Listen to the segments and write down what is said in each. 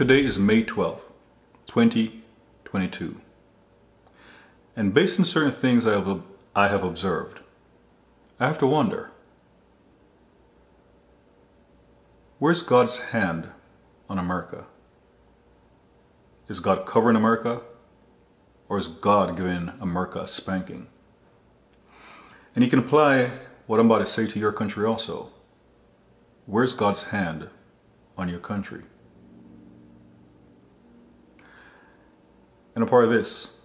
Today is May 12th, 2022. And based on certain things I have, I have observed, I have to wonder where's God's hand on America? Is God covering America? Or is God giving America a spanking? And you can apply what I'm about to say to your country also. Where's God's hand on your country? And a part of this,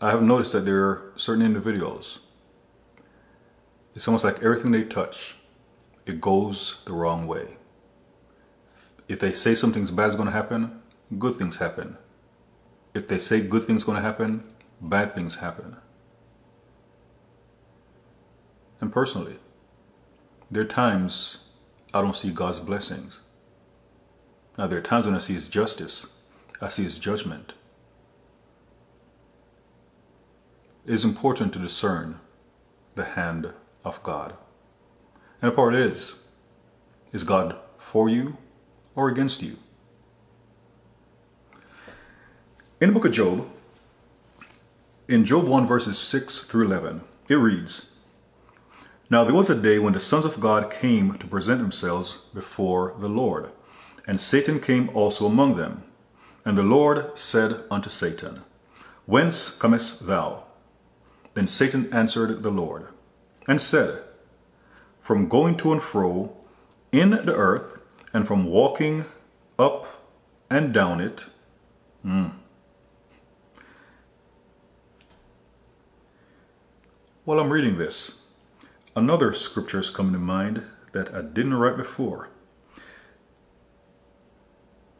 I have noticed that there are certain individuals, it's almost like everything they touch, it goes the wrong way. If they say something's bad is going to happen, good things happen. If they say good things going to happen, bad things happen. And personally, there are times I don't see God's blessings. Now, there are times when I see His justice, I see His judgment. It is important to discern the hand of God. And a part is, is God for you or against you? In the book of Job, in Job 1 verses 6 through 11, it reads, Now there was a day when the sons of God came to present themselves before the Lord, and Satan came also among them. And the Lord said unto Satan, Whence comest thou? Then Satan answered the Lord and said, From going to and fro in the earth, and from walking up and down it. Mm. While I'm reading this, another scripture is coming to mind that I didn't write before.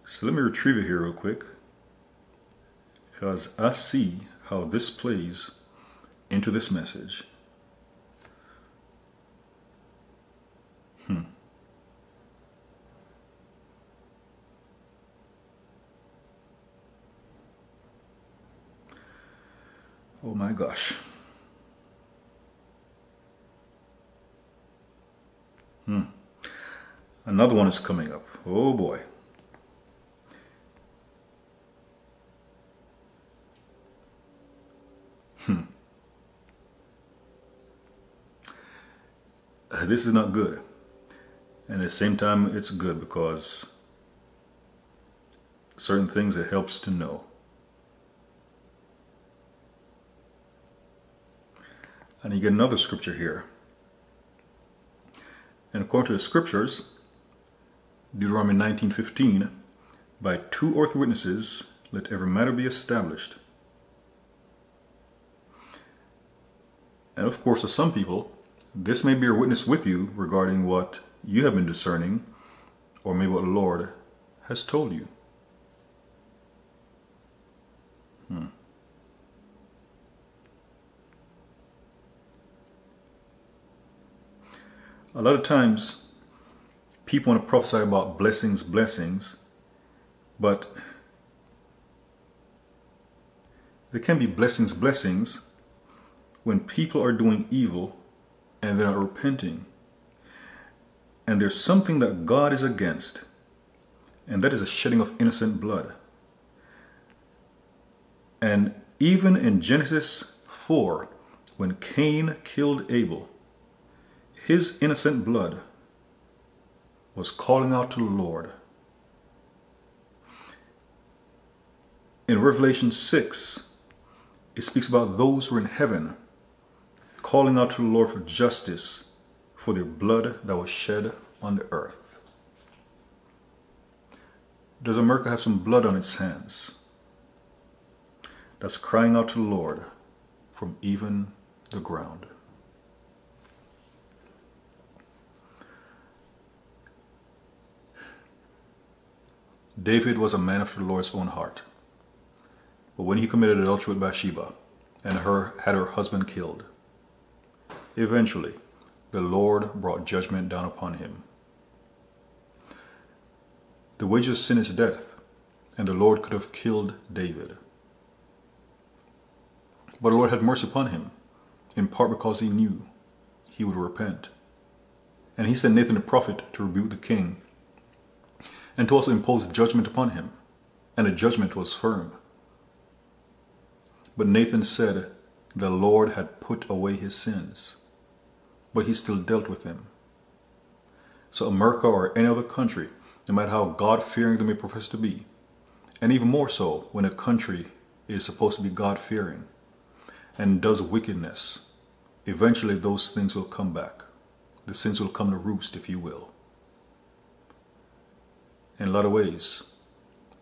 So let me retrieve it here real quick because I see how this plays into this message. Hmm. Oh my gosh. Hmm. Another one is coming up. Oh boy. Hmm. This is not good. And at the same time, it's good because certain things it helps to know. And you get another scripture here. And according to the scriptures, Deuteronomy 19.15, by two or three witnesses, let every matter be established. And of course, to some people, this may be a witness with you regarding what you have been discerning, or maybe what the Lord has told you. Hmm. A lot of times, people want to prophesy about blessings, blessings, but there can be blessings, blessings when people are doing evil and they're not repenting. And there's something that God is against, and that is a shedding of innocent blood. And even in Genesis 4, when Cain killed Abel, his innocent blood was calling out to the Lord. In Revelation 6, it speaks about those who are in heaven calling out to the Lord for justice for their blood that was shed on the earth. Does America have some blood on its hands that's crying out to the Lord from even the ground? David was a man after the Lord's own heart. But when he committed adultery with Bathsheba and her had her husband killed, Eventually, the Lord brought judgment down upon him. The wages of sin is death, and the Lord could have killed David. But the Lord had mercy upon him, in part because he knew he would repent. And he sent Nathan the prophet to rebuke the king. and to also impose judgment upon him. And the judgment was firm. But Nathan said, The Lord had put away his sins, but he still dealt with them. So America or any other country, no matter how God-fearing they may profess to be, and even more so when a country is supposed to be God-fearing and does wickedness, eventually those things will come back. The sins will come to roost, if you will. In a lot of ways,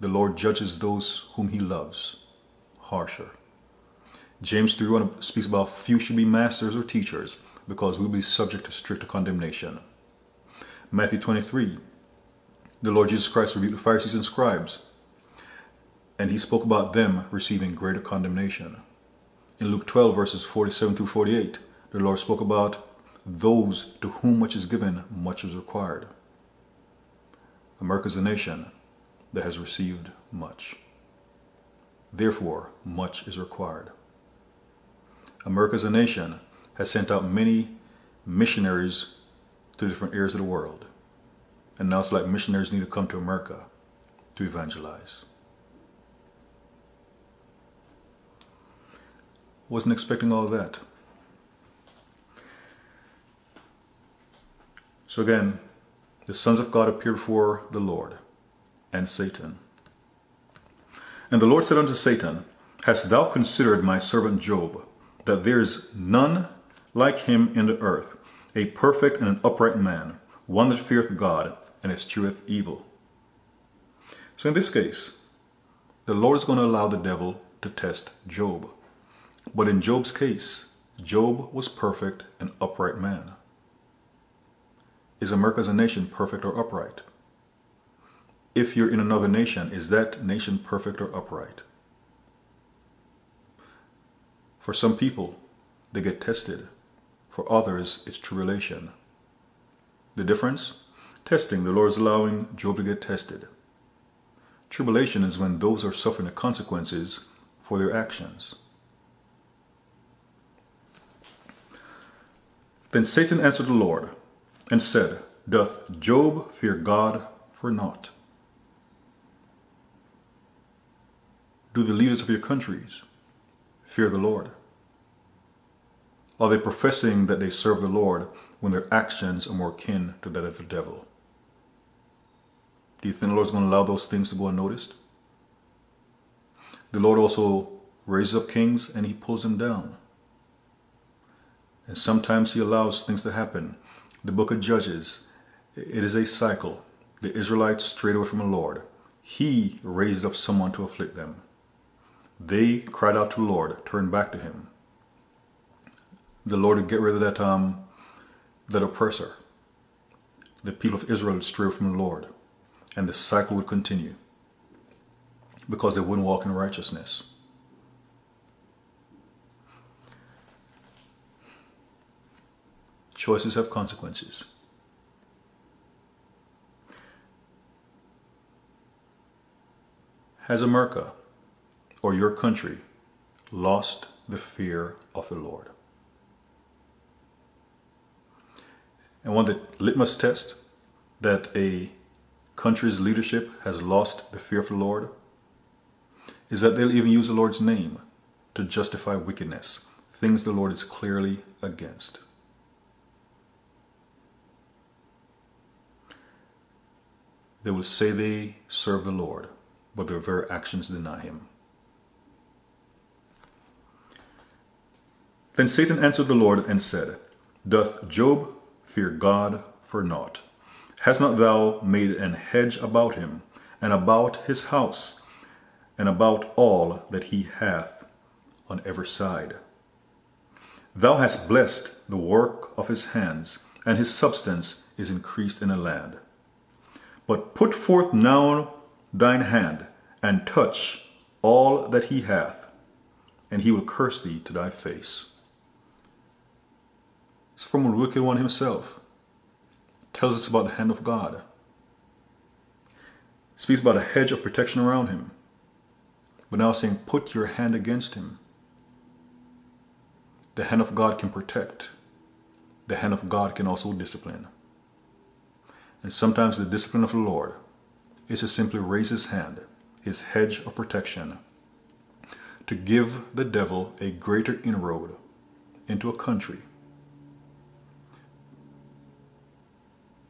the Lord judges those whom he loves harsher. James 3.1 speaks about few should be masters or teachers because we'll be subject to stricter condemnation. Matthew 23, the Lord Jesus Christ rebuked the Pharisees and scribes, and he spoke about them receiving greater condemnation. In Luke 12, verses 47 through 48, the Lord spoke about those to whom much is given, much is required. America is a nation that has received much. Therefore, much is required. America as a nation has sent out many missionaries to different areas of the world. And now it's like missionaries need to come to America to evangelize. Wasn't expecting all of that. So again, the sons of God appeared before the Lord and Satan. And the Lord said unto Satan, Hast thou considered my servant Job, that there is none like him in the earth, a perfect and an upright man, one that feareth God and escheweth evil? So in this case, the Lord is going to allow the devil to test Job. But in Job's case, Job was perfect and upright man. Is America as a nation perfect or upright? If you're in another nation, is that nation perfect or upright? For some people, they get tested. For others, it's tribulation. The difference? Testing. The Lord is allowing Job to get tested. Tribulation is when those are suffering the consequences for their actions. Then Satan answered the Lord, and said, Doth Job fear God for naught? Do the leaders of your countries fear the Lord? Are they professing that they serve the Lord when their actions are more kin to that of the devil? Do you think the Lord's going to allow those things to go unnoticed? The Lord also raises up kings and he pulls them down. And sometimes he allows things to happen the book of Judges, it is a cycle. The Israelites strayed away from the Lord. He raised up someone to afflict them. They cried out to the Lord, turned back to him. The Lord would get rid of that um that oppressor. The people of Israel would stray from the Lord. And the cycle would continue. Because they wouldn't walk in righteousness. Choices have consequences. Has America or your country lost the fear of the Lord? And one of the litmus test that a country's leadership has lost the fear of the Lord is that they'll even use the Lord's name to justify wickedness, things the Lord is clearly against. They will say they serve the Lord, but their very actions deny him. Then Satan answered the Lord and said, Doth Job fear God for naught? Hast not thou made an hedge about him, and about his house, and about all that he hath on every side? Thou hast blessed the work of his hands, and his substance is increased in the land. But put forth now thine hand, and touch all that he hath, and he will curse thee to thy face. It's from the wicked one himself. Tells us about the hand of God. Speaks about a hedge of protection around him. But now saying, put your hand against him. The hand of God can protect. The hand of God can also discipline. And sometimes the discipline of the Lord is to simply raise his hand, his hedge of protection, to give the devil a greater inroad into a country.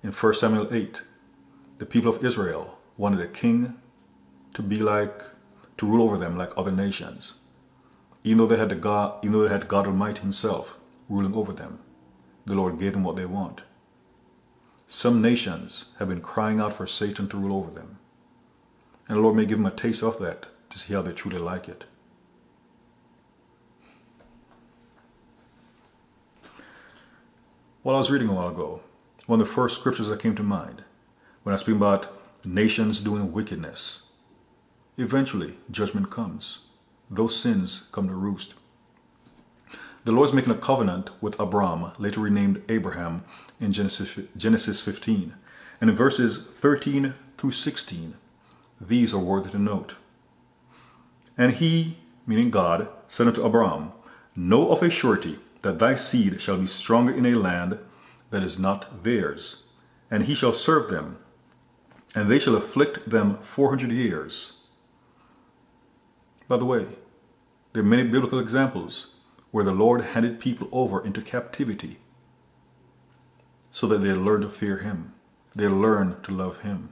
In 1 Samuel 8, the people of Israel wanted a king to be like, to rule over them like other nations, even though they had the God, even though they had God Almighty Himself ruling over them. The Lord gave them what they want. Some nations have been crying out for Satan to rule over them. And the Lord may give them a taste of that to see how they truly like it. While I was reading a while ago, one of the first scriptures that came to mind when I speak about nations doing wickedness. Eventually, judgment comes. Those sins come to roost. The Lord is making a covenant with Abram, later renamed Abraham, in Genesis, Genesis 15. And in verses 13 through 16, these are worthy to note. And he, meaning God, said unto Abram, Know of a surety that thy seed shall be stronger in a land that is not theirs, and he shall serve them, and they shall afflict them four hundred years. By the way, there are many biblical examples where the Lord handed people over into captivity so that they learn to fear him. They learn to love him.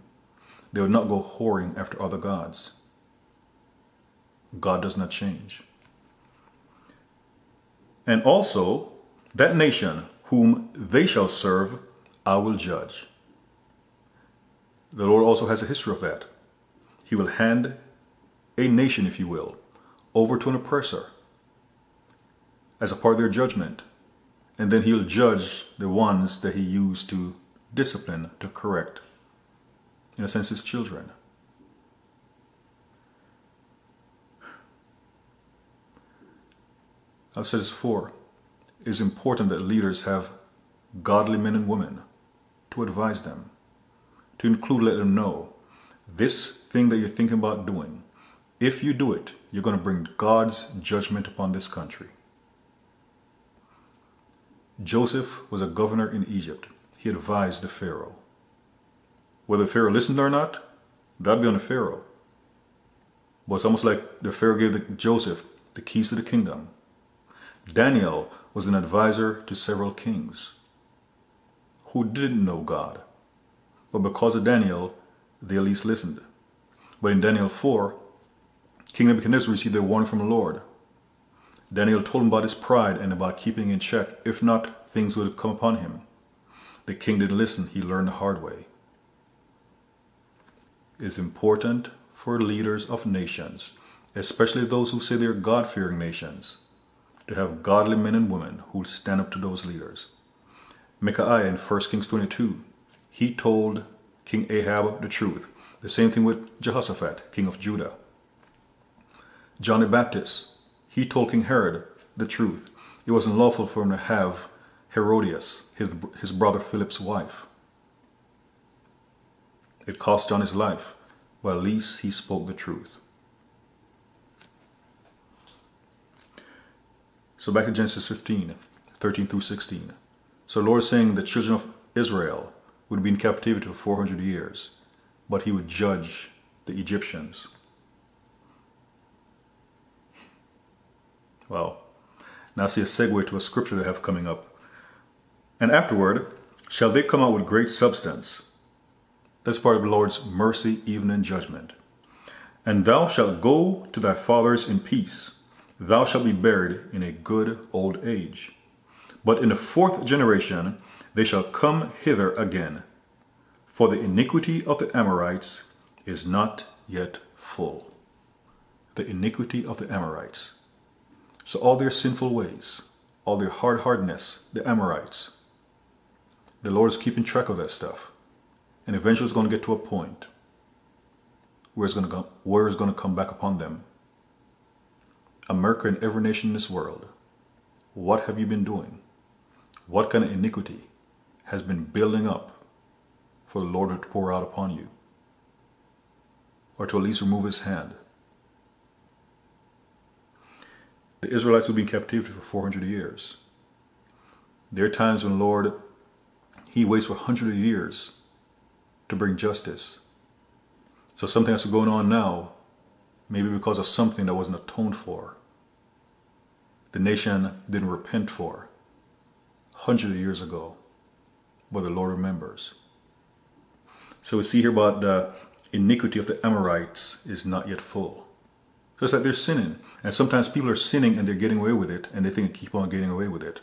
They will not go whoring after other gods. God does not change. And also, that nation whom they shall serve, I will judge. The Lord also has a history of that. He will hand a nation, if you will, over to an oppressor as a part of their judgment. And then he'll judge the ones that he used to discipline, to correct. In a sense, his children. I've said this before. Is important that leaders have godly men and women to advise them, to include, let them know this thing that you're thinking about doing, if you do it, you're going to bring God's judgment upon this country. Joseph was a governor in Egypt. He advised the Pharaoh. Whether Pharaoh listened or not, that'd be on the Pharaoh. But it's almost like the Pharaoh gave the, Joseph the keys to the kingdom. Daniel was an advisor to several kings who didn't know God. But because of Daniel, they at least listened. But in Daniel 4, King Nebuchadnezzar received a warning from the Lord. Daniel told him about his pride and about keeping in check. If not, things would come upon him. The king didn't listen. He learned the hard way. It is important for leaders of nations, especially those who say they're God-fearing nations, to have godly men and women who will stand up to those leaders. Micaiah in 1 Kings 22, he told King Ahab the truth. The same thing with Jehoshaphat, king of Judah. John the Baptist, he told King Herod the truth. It wasn't lawful for him to have Herodias, his, his brother Philip's wife. It cost John his life, but at least he spoke the truth. So back to Genesis 15, 13 through 16. So Lord saying the children of Israel would be in captivity for 400 years, but he would judge the Egyptians. Well, now see a segue to a scripture they have coming up. And afterward, shall they come out with great substance. That's part of the Lord's mercy, even in judgment. And thou shalt go to thy fathers in peace thou shalt be buried in a good old age. But in the fourth generation they shall come hither again, for the iniquity of the Amorites is not yet full. The iniquity of the Amorites. So all their sinful ways, all their hard hardness, the Amorites, the Lord is keeping track of that stuff. And eventually it's going to get to a point where it's going to, where it's going to come back upon them America and every nation in this world, what have you been doing? What kind of iniquity has been building up for the Lord to pour out upon you? Or to at least remove his hand? The Israelites will be in captivity for 400 years. There are times when the Lord, he waits for hundreds of years to bring justice. So something that's going on now, maybe because of something that wasn't atoned for. The nation didn't repent for hundreds of years ago, but the Lord remembers. So we see here about the iniquity of the Amorites is not yet full. So it's like they're sinning. And sometimes people are sinning and they're getting away with it and they think they keep on getting away with it.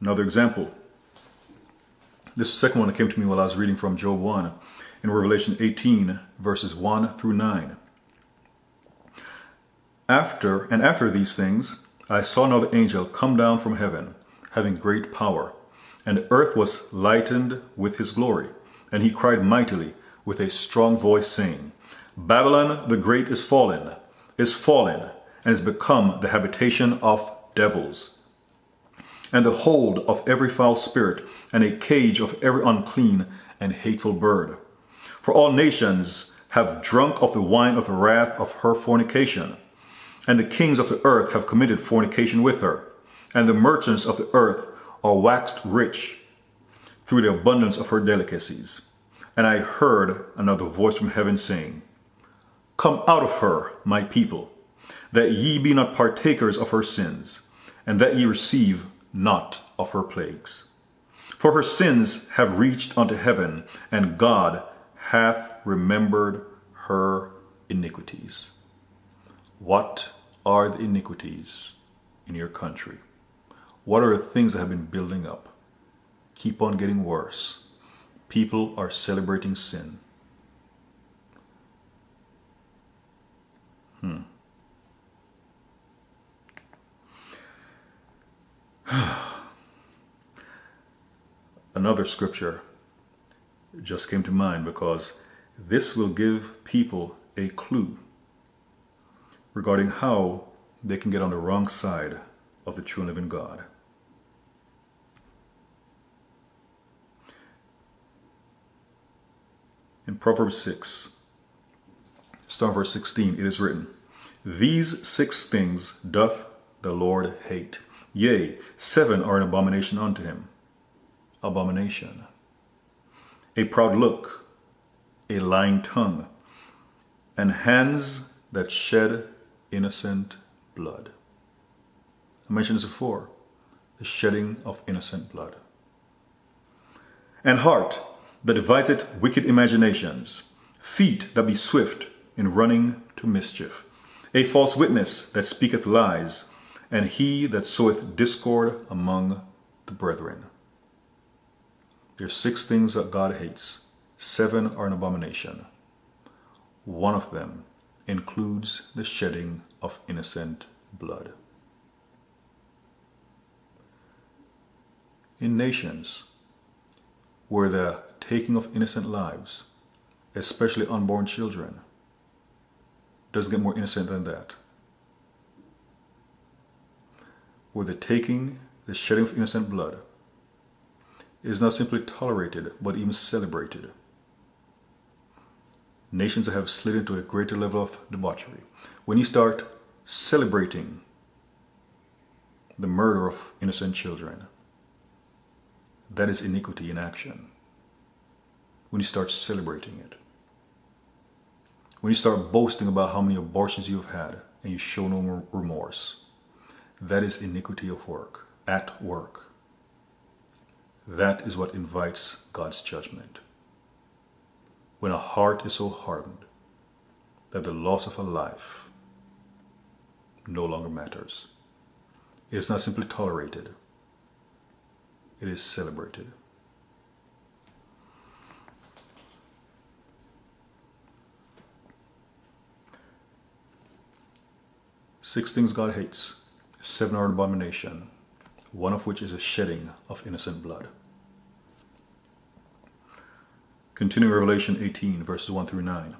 Another example. This second one that came to me while I was reading from Job 1 in Revelation 18, verses 1 through 9. After and after these things, I saw another angel come down from heaven, having great power, and earth was lightened with his glory. And he cried mightily with a strong voice, saying, Babylon the Great is fallen, is fallen, and is become the habitation of devils and the hold of every foul spirit, and a cage of every unclean and hateful bird. For all nations have drunk of the wine of the wrath of her fornication, and the kings of the earth have committed fornication with her, and the merchants of the earth are waxed rich through the abundance of her delicacies. And I heard another voice from heaven saying, Come out of her, my people, that ye be not partakers of her sins, and that ye receive not of her plagues. For her sins have reached unto heaven, and God hath remembered her iniquities. What are the iniquities in your country? What are the things that have been building up? Keep on getting worse. People are celebrating sin. Hmm. Another scripture just came to mind because this will give people a clue regarding how they can get on the wrong side of the true and living God. In Proverbs 6, start verse 16, it is written, These six things doth the Lord hate Yea, seven are an abomination unto him. Abomination. A proud look, a lying tongue, and hands that shed innocent blood. I mentioned this before the shedding of innocent blood. And heart that deviseth wicked imaginations, feet that be swift in running to mischief, a false witness that speaketh lies and he that soweth discord among the brethren. There are six things that God hates. Seven are an abomination. One of them includes the shedding of innocent blood. In nations where the taking of innocent lives, especially unborn children, doesn't get more innocent than that where the taking, the shedding of innocent blood is not simply tolerated, but even celebrated. Nations have slid into a greater level of debauchery. When you start celebrating the murder of innocent children, that is iniquity in action. When you start celebrating it, when you start boasting about how many abortions you've had and you show no remorse, that is iniquity of work, at work. That is what invites God's judgment. When a heart is so hardened that the loss of a life no longer matters. It is not simply tolerated, it is celebrated. Six things God hates seven are an abomination, one of which is a shedding of innocent blood. Continuing Revelation 18, verses 1 through 9.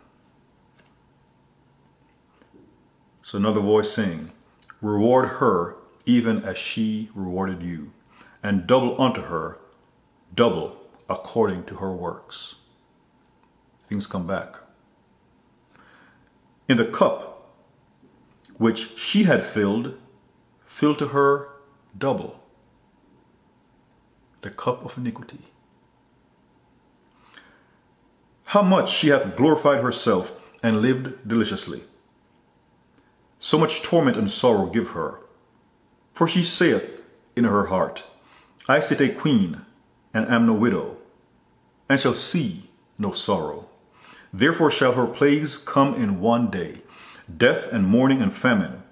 So another voice saying, Reward her even as she rewarded you, and double unto her, double according to her works. Things come back. In the cup which she had filled, fill to her double the cup of iniquity. How much she hath glorified herself and lived deliciously. So much torment and sorrow give her. For she saith in her heart, I sit a queen, and am no widow, and shall see no sorrow. Therefore shall her plagues come in one day, death and mourning and famine,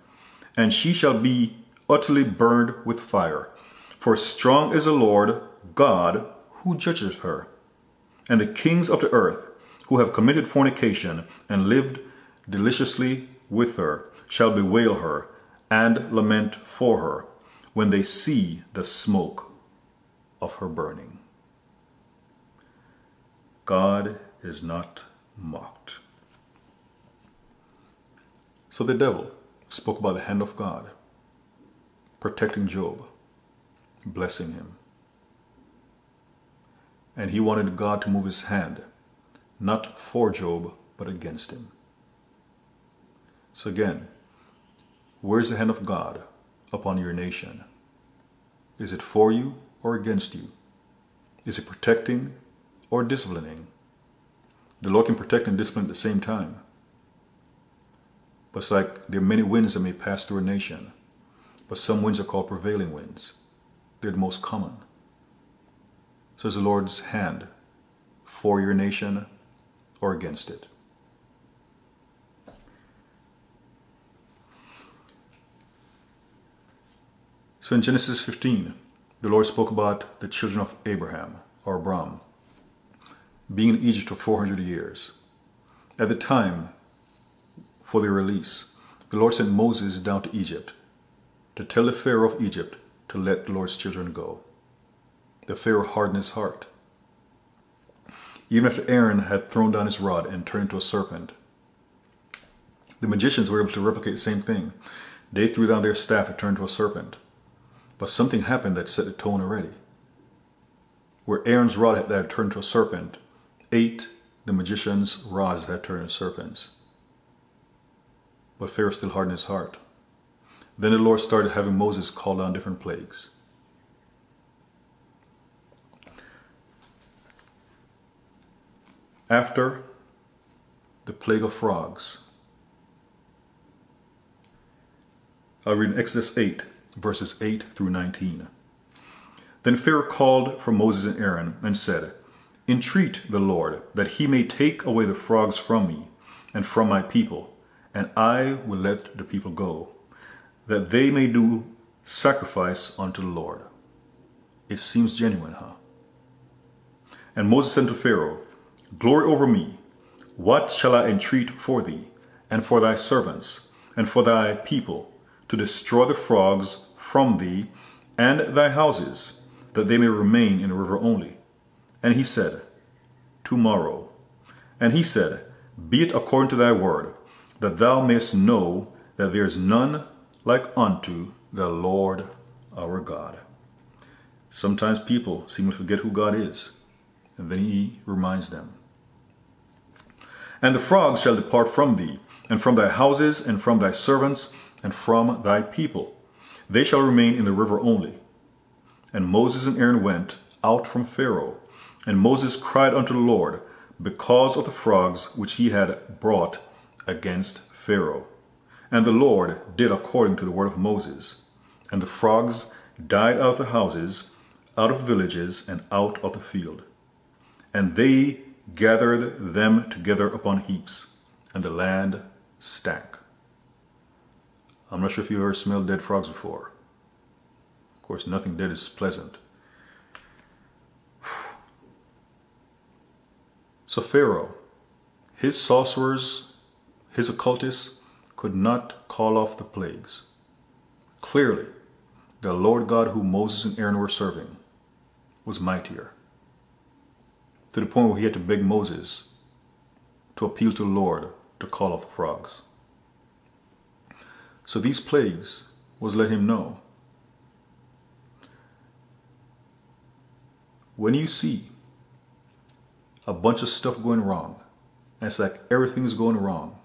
and she shall be utterly burned with fire. For strong is the Lord God who judgeth her. And the kings of the earth, who have committed fornication and lived deliciously with her, shall bewail her and lament for her when they see the smoke of her burning. God is not mocked. So the devil spoke by the hand of God protecting Job, blessing him. And he wanted God to move his hand, not for Job, but against him. So again, Where's the hand of God upon your nation? Is it for you or against you? Is it protecting or disciplining? The Lord can protect and discipline at the same time. But it's like there are many winds that may pass through a nation, but some winds are called prevailing winds. They're the most common. So is the Lord's hand for your nation or against it? So in Genesis 15, the Lord spoke about the children of Abraham, or Abram, being in Egypt for 400 years. At the time for their release, the Lord sent Moses down to Egypt to tell the Pharaoh of Egypt to let the Lord's children go. The Pharaoh hardened his heart. Even after Aaron had thrown down his rod and turned into a serpent, the magicians were able to replicate the same thing. They threw down their staff and turned into a serpent. But something happened that set the tone already. Where Aaron's rod had turned into a serpent, ate the magician's rods had turned into serpents. But Pharaoh still hardened his heart. Then the Lord started having Moses call down different plagues. After the plague of frogs, I'll read in Exodus 8, verses 8 through 19. Then Pharaoh called for Moses and Aaron and said, Entreat the Lord that he may take away the frogs from me and from my people, and I will let the people go, that they may do sacrifice unto the Lord. It seems genuine, huh? And Moses said to Pharaoh, Glory over me, what shall I entreat for thee, and for thy servants, and for thy people, to destroy the frogs from thee and thy houses, that they may remain in the river only. And he said, Tomorrow. And he said, Be it according to thy word, that thou mayest know that there is none like unto the Lord our God. Sometimes people seem to forget who God is, and then he reminds them. And the frogs shall depart from thee, and from thy houses, and from thy servants, and from thy people. They shall remain in the river only. And Moses and Aaron went out from Pharaoh. And Moses cried unto the Lord because of the frogs which he had brought against Pharaoh. And the Lord did according to the word of Moses. And the frogs died out of the houses, out of villages, and out of the field. And they gathered them together upon heaps, and the land stank. I'm not sure if you ever smelled dead frogs before. Of course, nothing dead is pleasant. So Pharaoh, his sorcerers, his occultists could not call off the plagues. Clearly, the Lord God who Moses and Aaron were serving was mightier. To the point where he had to beg Moses to appeal to the Lord to call off the frogs. So these plagues was let him know. When you see a bunch of stuff going wrong, and it's like everything is going wrong,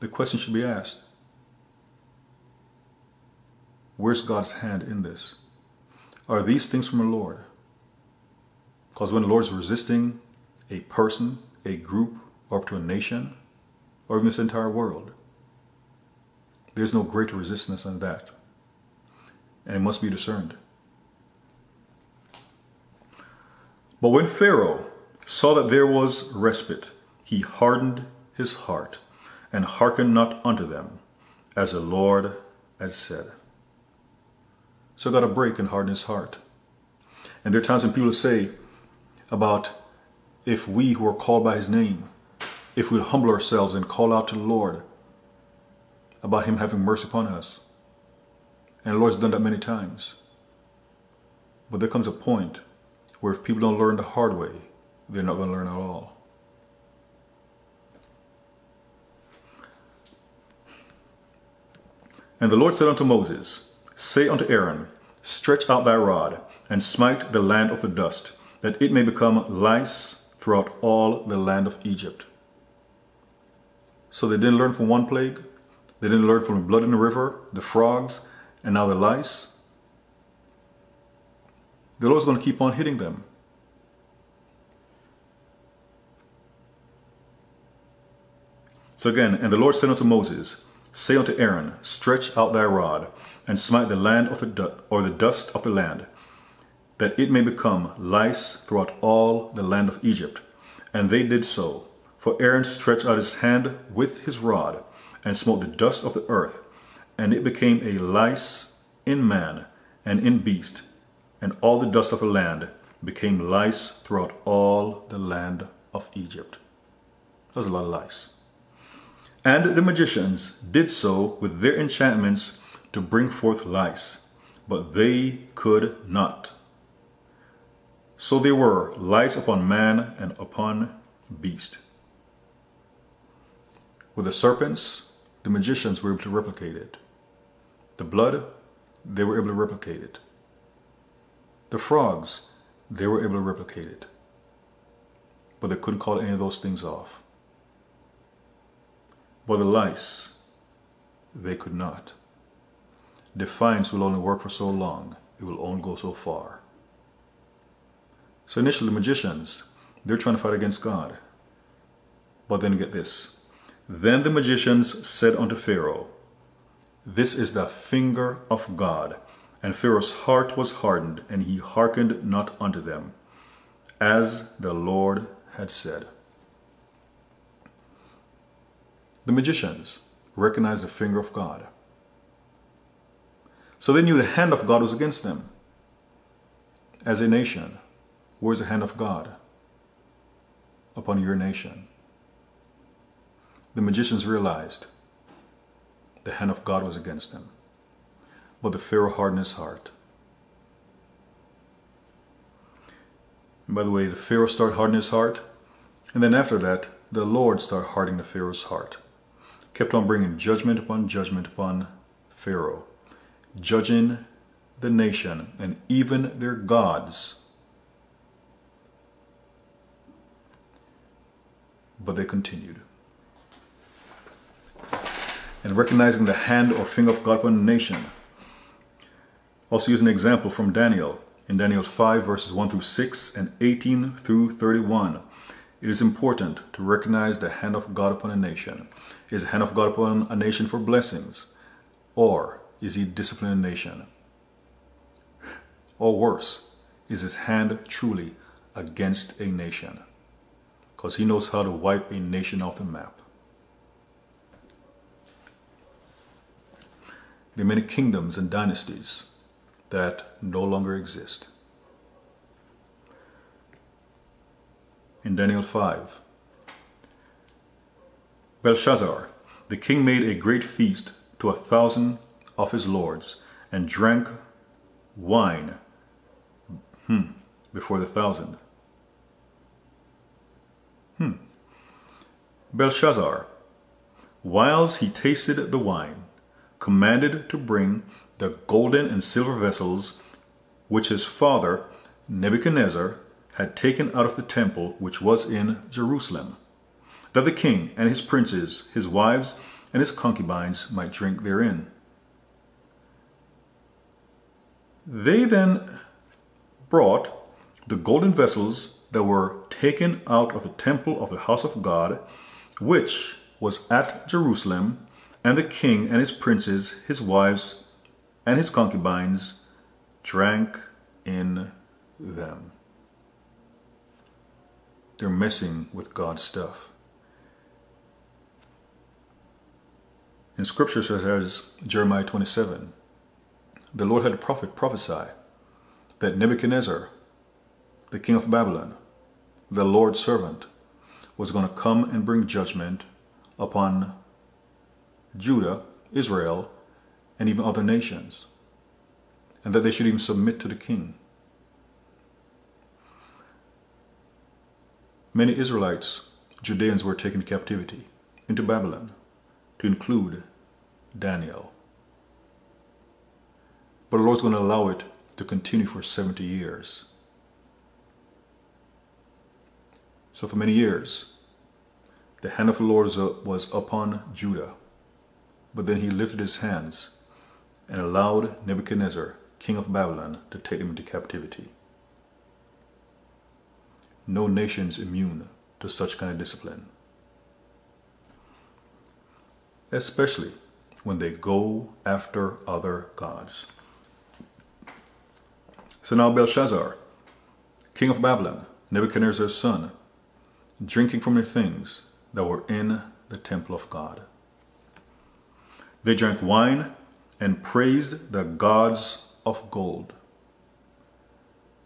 the question should be asked Where's God's hand in this? Are these things from the Lord? Because when the Lord's resisting a person, a group, or up to a nation, or even this entire world. There's no greater resistance than that. And it must be discerned. But when Pharaoh saw that there was respite, he hardened his heart and hearkened not unto them, as the Lord had said. So got a break and harden his heart. And there are times when people say about if we who are called by his name, if we humble ourselves and call out to the Lord about him having mercy upon us. And the Lord's done that many times. But there comes a point where if people don't learn the hard way, they're not going to learn at all. And the Lord said unto Moses, Say unto Aaron, Stretch out thy rod, and smite the land of the dust, that it may become lice throughout all the land of Egypt. So they didn't learn from one plague, they didn't learn from the blood in the river, the frogs, and now the lice. The Lord's going to keep on hitting them. So again, and the Lord said unto Moses, Say unto Aaron, Stretch out thy rod, and smite the land of the or the dust of the land, that it may become lice throughout all the land of Egypt. And they did so. For Aaron stretched out his hand with his rod, and smote the dust of the earth, and it became a lice in man and in beast, and all the dust of the land became lice throughout all the land of Egypt. That was a lot of lice. And the magicians did so with their enchantments to bring forth lice, but they could not. So there were lice upon man and upon beast. With the serpents, the magicians were able to replicate it. The blood, they were able to replicate it. The frogs, they were able to replicate it. But they couldn't call any of those things off. But the lice, they could not. Defiance will only work for so long. It will only go so far. So initially, magicians, they're trying to fight against God. But then get this. Then the magicians said unto Pharaoh, This is the finger of God. And Pharaoh's heart was hardened, and he hearkened not unto them, as the Lord had said. The magicians recognized the finger of God. So they knew the hand of God was against them. As a nation, where's the hand of God upon your nation? The magicians realized the hand of God was against them. But the Pharaoh hardened his heart. And by the way, the Pharaoh started hardening his heart. And then after that, the Lord started hardening the Pharaoh's heart kept on bringing judgment upon judgment upon Pharaoh, judging the nation and even their gods. But they continued. And recognizing the hand or finger of God upon the nation. Also use an example from Daniel in Daniel 5 verses 1 through 6 and 18 through 31. It is important to recognize the hand of God upon a nation. Is the hand of God upon a nation for blessings? Or is he disciplining a nation? Or worse, is his hand truly against a nation? Because he knows how to wipe a nation off the map. Are many kingdoms and dynasties that no longer exist. in Daniel 5. Belshazzar, the king made a great feast to a thousand of his lords and drank wine hmm, before the thousand. Belshazzar, whilst he tasted the wine, commanded to bring the golden and silver vessels which his father Nebuchadnezzar had taken out of the temple which was in Jerusalem, that the king and his princes, his wives, and his concubines might drink therein. They then brought the golden vessels that were taken out of the temple of the house of God, which was at Jerusalem, and the king and his princes, his wives, and his concubines drank in them. They're messing with God's stuff. In scripture as Jeremiah 27, the Lord had a prophet prophesy that Nebuchadnezzar, the king of Babylon, the Lord's servant, was going to come and bring judgment upon Judah, Israel, and even other nations, and that they should even submit to the king. Many Israelites, Judeans, were taken captivity into Babylon, to include Daniel. But the Lord's going to allow it to continue for 70 years. So for many years, the hand of the Lord was upon Judah. But then he lifted his hands and allowed Nebuchadnezzar, king of Babylon, to take him into captivity. No nation's immune to such kind of discipline. Especially when they go after other gods. So now Belshazzar, king of Babylon, Nebuchadnezzar's son, drinking from the things that were in the temple of God. They drank wine and praised the gods of gold.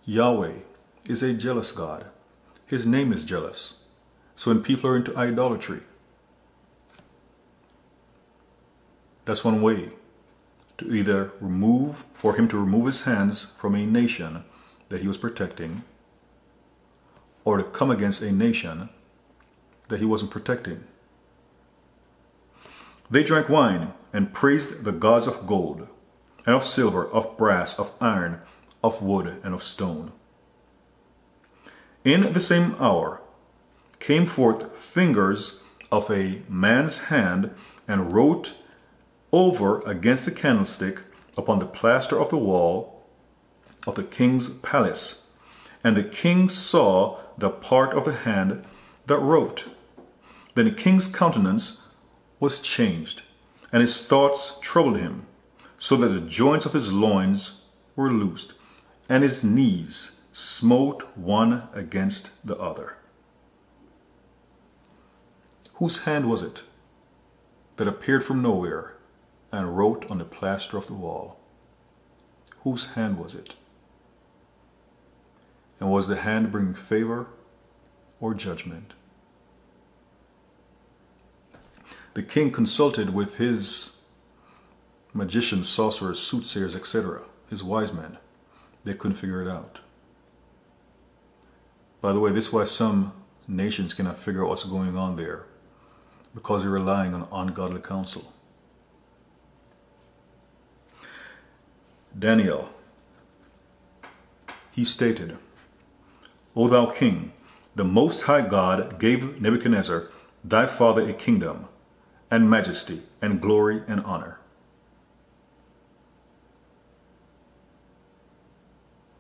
Yahweh is a jealous God. His name is jealous. So when people are into idolatry, that's one way to either remove, for him to remove his hands from a nation that he was protecting, or to come against a nation that he wasn't protecting. They drank wine and praised the gods of gold, and of silver, of brass, of iron, of wood, and of stone. In the same hour came forth fingers of a man's hand and wrote over against the candlestick upon the plaster of the wall of the king's palace. And the king saw the part of the hand that wrote. Then the king's countenance was changed, and his thoughts troubled him, so that the joints of his loins were loosed, and his knees smote one against the other. Whose hand was it that appeared from nowhere and wrote on the plaster of the wall. Whose hand was it? And was the hand bringing favor or judgment? The king consulted with his magicians, sorcerers, soothsayers, etc., his wise men. They couldn't figure it out. By the way, this is why some nations cannot figure out what's going on there because they're relying on ungodly counsel. Daniel, he stated, O thou king, the Most High God gave Nebuchadnezzar, thy father, a kingdom, and majesty, and glory, and honor.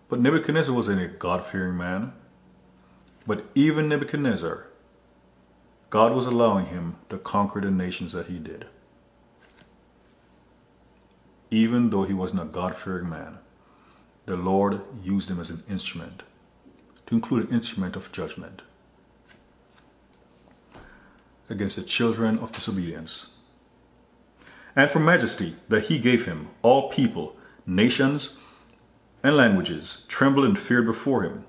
But Nebuchadnezzar wasn't a God-fearing man. But even Nebuchadnezzar, God was allowing him to conquer the nations that he did even though he wasn't a God-fearing man, the Lord used him as an instrument, to include an instrument of judgment against the children of disobedience. And for majesty that he gave him, all people, nations, and languages trembled and feared before him.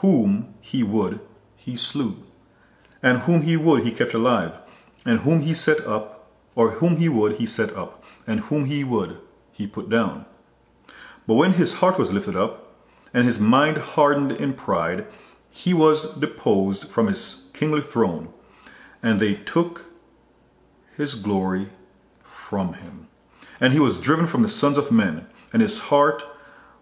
Whom he would, he slew. And whom he would, he kept alive. And whom he set up, or whom he would, he set up. And whom he would, he put down. But when his heart was lifted up, and his mind hardened in pride, he was deposed from his kingly throne, and they took his glory from him. And he was driven from the sons of men, and his heart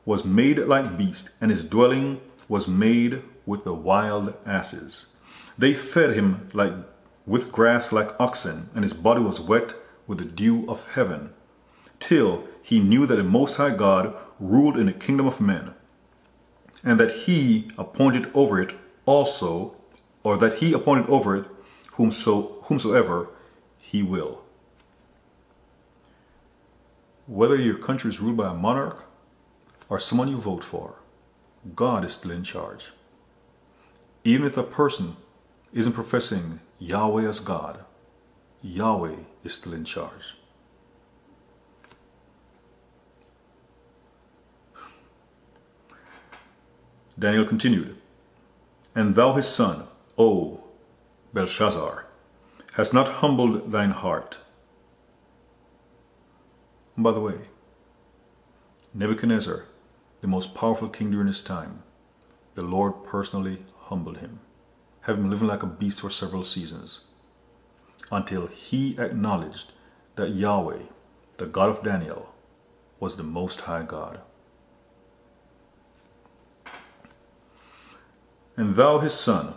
was made like beast, and his dwelling was made with the wild asses. They fed him like with grass like oxen, and his body was wet with the dew of heaven, till he knew that the Most High God ruled in the kingdom of men, and that he appointed over it also, or that he appointed over it whomso, whomsoever he will. Whether your country is ruled by a monarch or someone you vote for, God is still in charge. Even if a person isn't professing Yahweh as God, Yahweh is still in charge. Daniel continued, And thou his son, O Belshazzar, hast not humbled thine heart. And by the way, Nebuchadnezzar, the most powerful king during his time, the Lord personally humbled him, having living like a beast for several seasons, until he acknowledged that Yahweh, the God of Daniel, was the Most High God. And thou his son,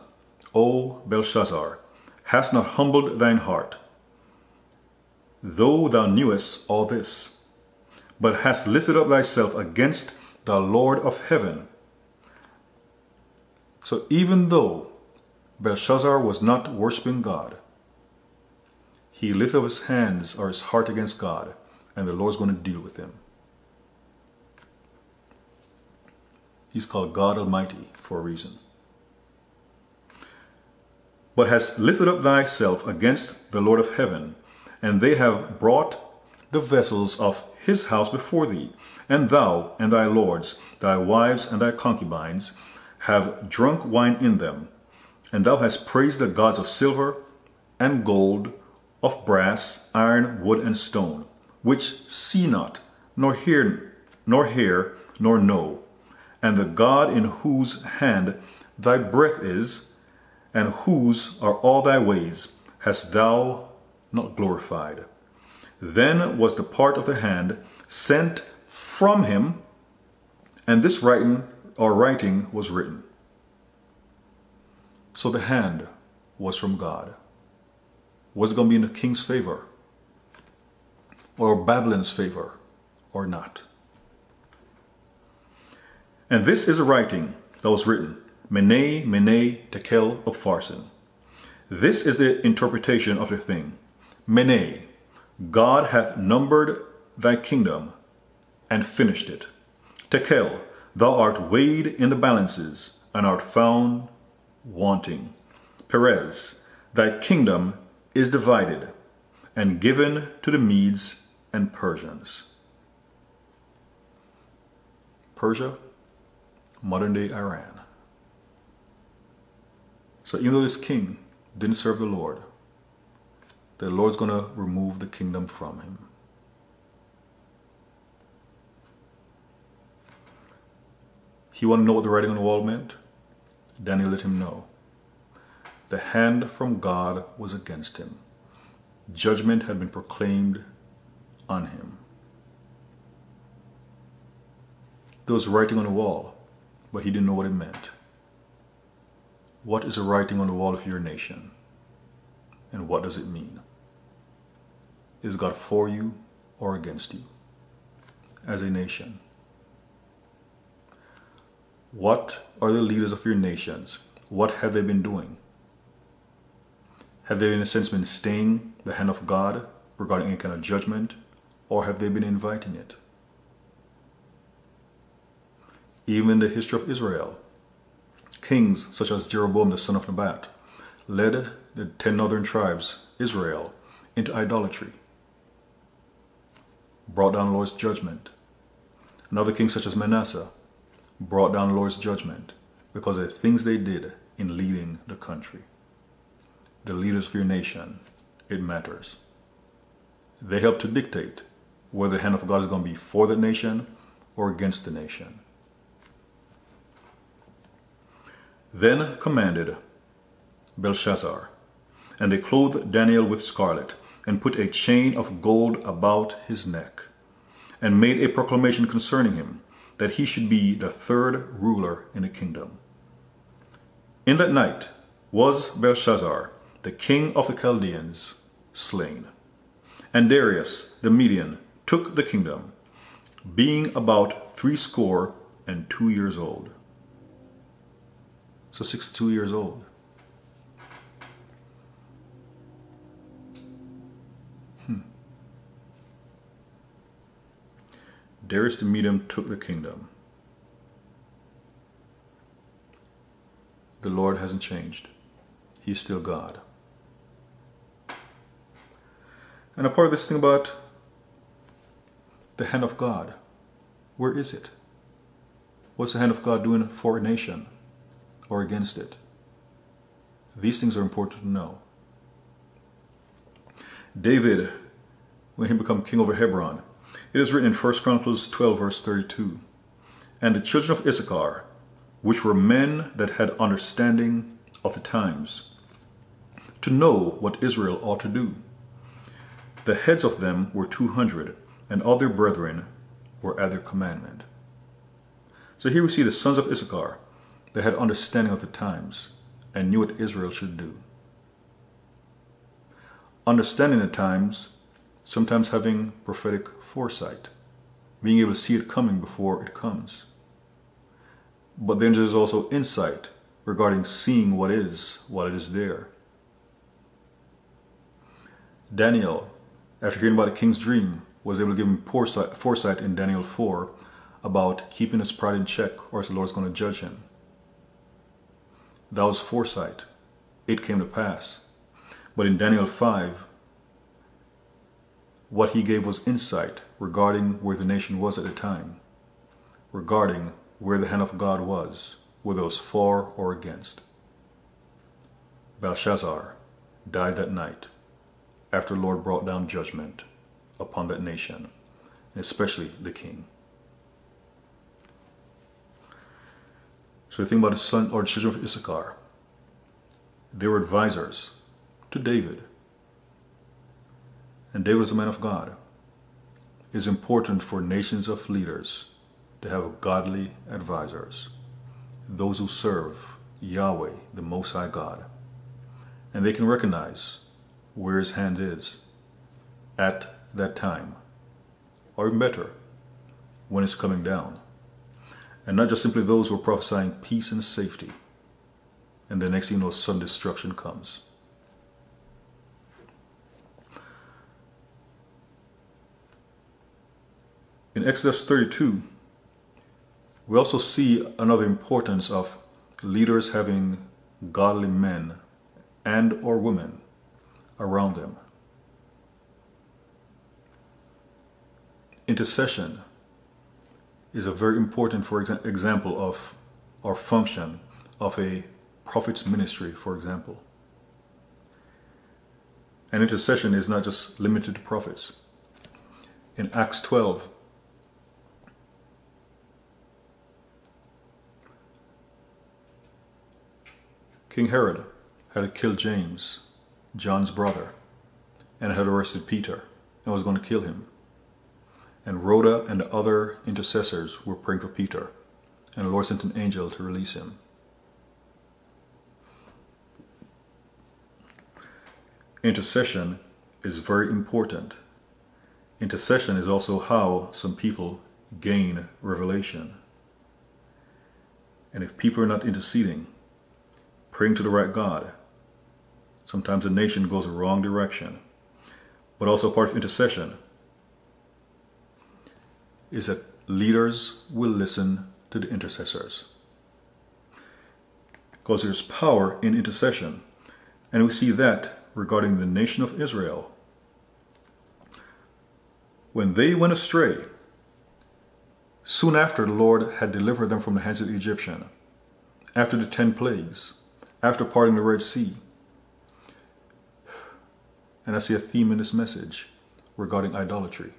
O Belshazzar, hast not humbled thine heart, though thou knewest all this, but hast lifted up thyself against the Lord of heaven. So even though Belshazzar was not worshiping God, he lifted up his hands or his heart against God, and the Lord's going to deal with him. He's called God Almighty for a reason but hast lifted up thyself against the Lord of heaven, and they have brought the vessels of his house before thee, and thou and thy lords, thy wives and thy concubines, have drunk wine in them, and thou hast praised the gods of silver and gold, of brass, iron, wood, and stone, which see not, nor hear, nor hear, nor know, and the God in whose hand thy breath is, and whose are all thy ways, hast thou not glorified. Then was the part of the hand sent from him, and this writing or writing was written. So the hand was from God. Was it going to be in the king's favor? Or Babylon's favor? Or not? And this is a writing that was written Mene, Mene, Tekel, Upharsin. This is the interpretation of the thing. Mene, God hath numbered thy kingdom and finished it. Tekel, thou art weighed in the balances and art found wanting. Peres, thy kingdom is divided and given to the Medes and Persians. Persia, modern day Iran. So even though this king didn't serve the Lord, the Lord's going to remove the kingdom from him. He wanted to know what the writing on the wall meant. Daniel let him know. The hand from God was against him. Judgment had been proclaimed on him. There was writing on the wall, but he didn't know what it meant. What is the writing on the wall of your nation? And what does it mean? Is God for you or against you as a nation? What are the leaders of your nations? What have they been doing? Have they, in a sense, been staying the hand of God regarding any kind of judgment, or have they been inviting it? Even in the history of Israel, Kings such as Jeroboam the son of Nebat led the ten northern tribes, Israel, into idolatry, brought down the Lord's judgment. Another king such as Manasseh brought down the Lord's judgment because of the things they did in leading the country. The leaders of your nation, it matters. They help to dictate whether the hand of God is going to be for the nation or against the nation. Then commanded Belshazzar, and they clothed Daniel with scarlet, and put a chain of gold about his neck, and made a proclamation concerning him, that he should be the third ruler in the kingdom. In that night was Belshazzar, the king of the Chaldeans, slain. And Darius the Median took the kingdom, being about threescore and two years old. So 62 years old. Hmm. Darius the Median took the kingdom. The Lord hasn't changed. He's still God. And a part of this thing about the hand of God, where is it? What's the hand of God doing for a nation or against it? These things are important to know. David, when he became king over Hebron, it is written in 1 Chronicles 12, verse 32. And the children of Issachar, which were men that had understanding of the times, to know what Israel ought to do. The heads of them were two hundred, and all their brethren were at their commandment. So here we see the sons of Issachar that had understanding of the times and knew what Israel should do. Understanding the times, sometimes having prophetic foresight, being able to see it coming before it comes. But then there's also insight regarding seeing what is while it is there. Daniel, after hearing about the king's dream, was able to give him foresight in Daniel 4 about keeping his pride in check or else the Lord's going to judge him. That was foresight. It came to pass. But in Daniel 5, what he gave was insight regarding where the nation was at the time, regarding where the hand of God was, whether it was for or against. Belshazzar died that night after the Lord brought down judgment upon that nation, especially the king. So you think about the son or the children of Issachar. They were advisors to David. And David was a man of God. It is important for nations of leaders to have godly advisors, those who serve Yahweh, the Most High God. And they can recognize where his hand is at that time, or better, when it's coming down. And not just simply those who are prophesying peace and safety, and the next thing you know, sudden destruction comes. In Exodus 32, we also see another importance of leaders having godly men and or women around them. Intercession is a very important, for example, of or function of a prophet's ministry, for example. And intercession is not just limited to prophets. In Acts 12, King Herod had killed James, John's brother, and had arrested Peter and was going to kill him. And Rhoda and the other intercessors were praying for Peter, and the Lord sent an angel to release him. Intercession is very important. Intercession is also how some people gain revelation. And if people are not interceding, praying to the right God. Sometimes a nation goes the wrong direction. But also part of intercession is that leaders will listen to the intercessors. Because there's power in intercession. And we see that regarding the nation of Israel. When they went astray, soon after the Lord had delivered them from the hands of the Egyptian, after the ten plagues, after parting the Red Sea. And I see a theme in this message regarding idolatry.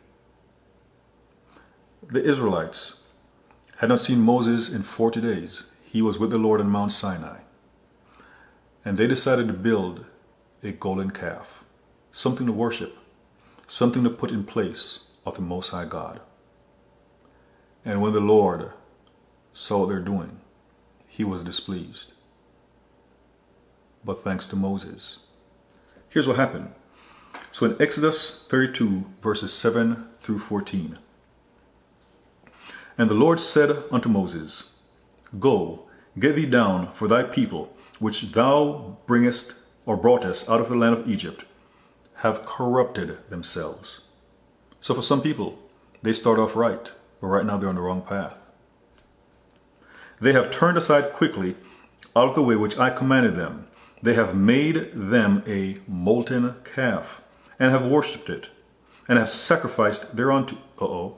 The Israelites had not seen Moses in 40 days. He was with the Lord on Mount Sinai. And they decided to build a golden calf, something to worship, something to put in place of the Most High God. And when the Lord saw what they're doing, he was displeased but thanks to Moses. Here's what happened. So in Exodus 32, verses 7 through 14. And the Lord said unto Moses, Go, Get thee down, for thy people, which thou bringest or broughtest out of the land of Egypt, have corrupted themselves. So for some people, they start off right, but right now they're on the wrong path. They have turned aside quickly out of the way which I commanded them. They have made them a molten calf, and have worshipped it, and have sacrificed thereunto. Uh oh.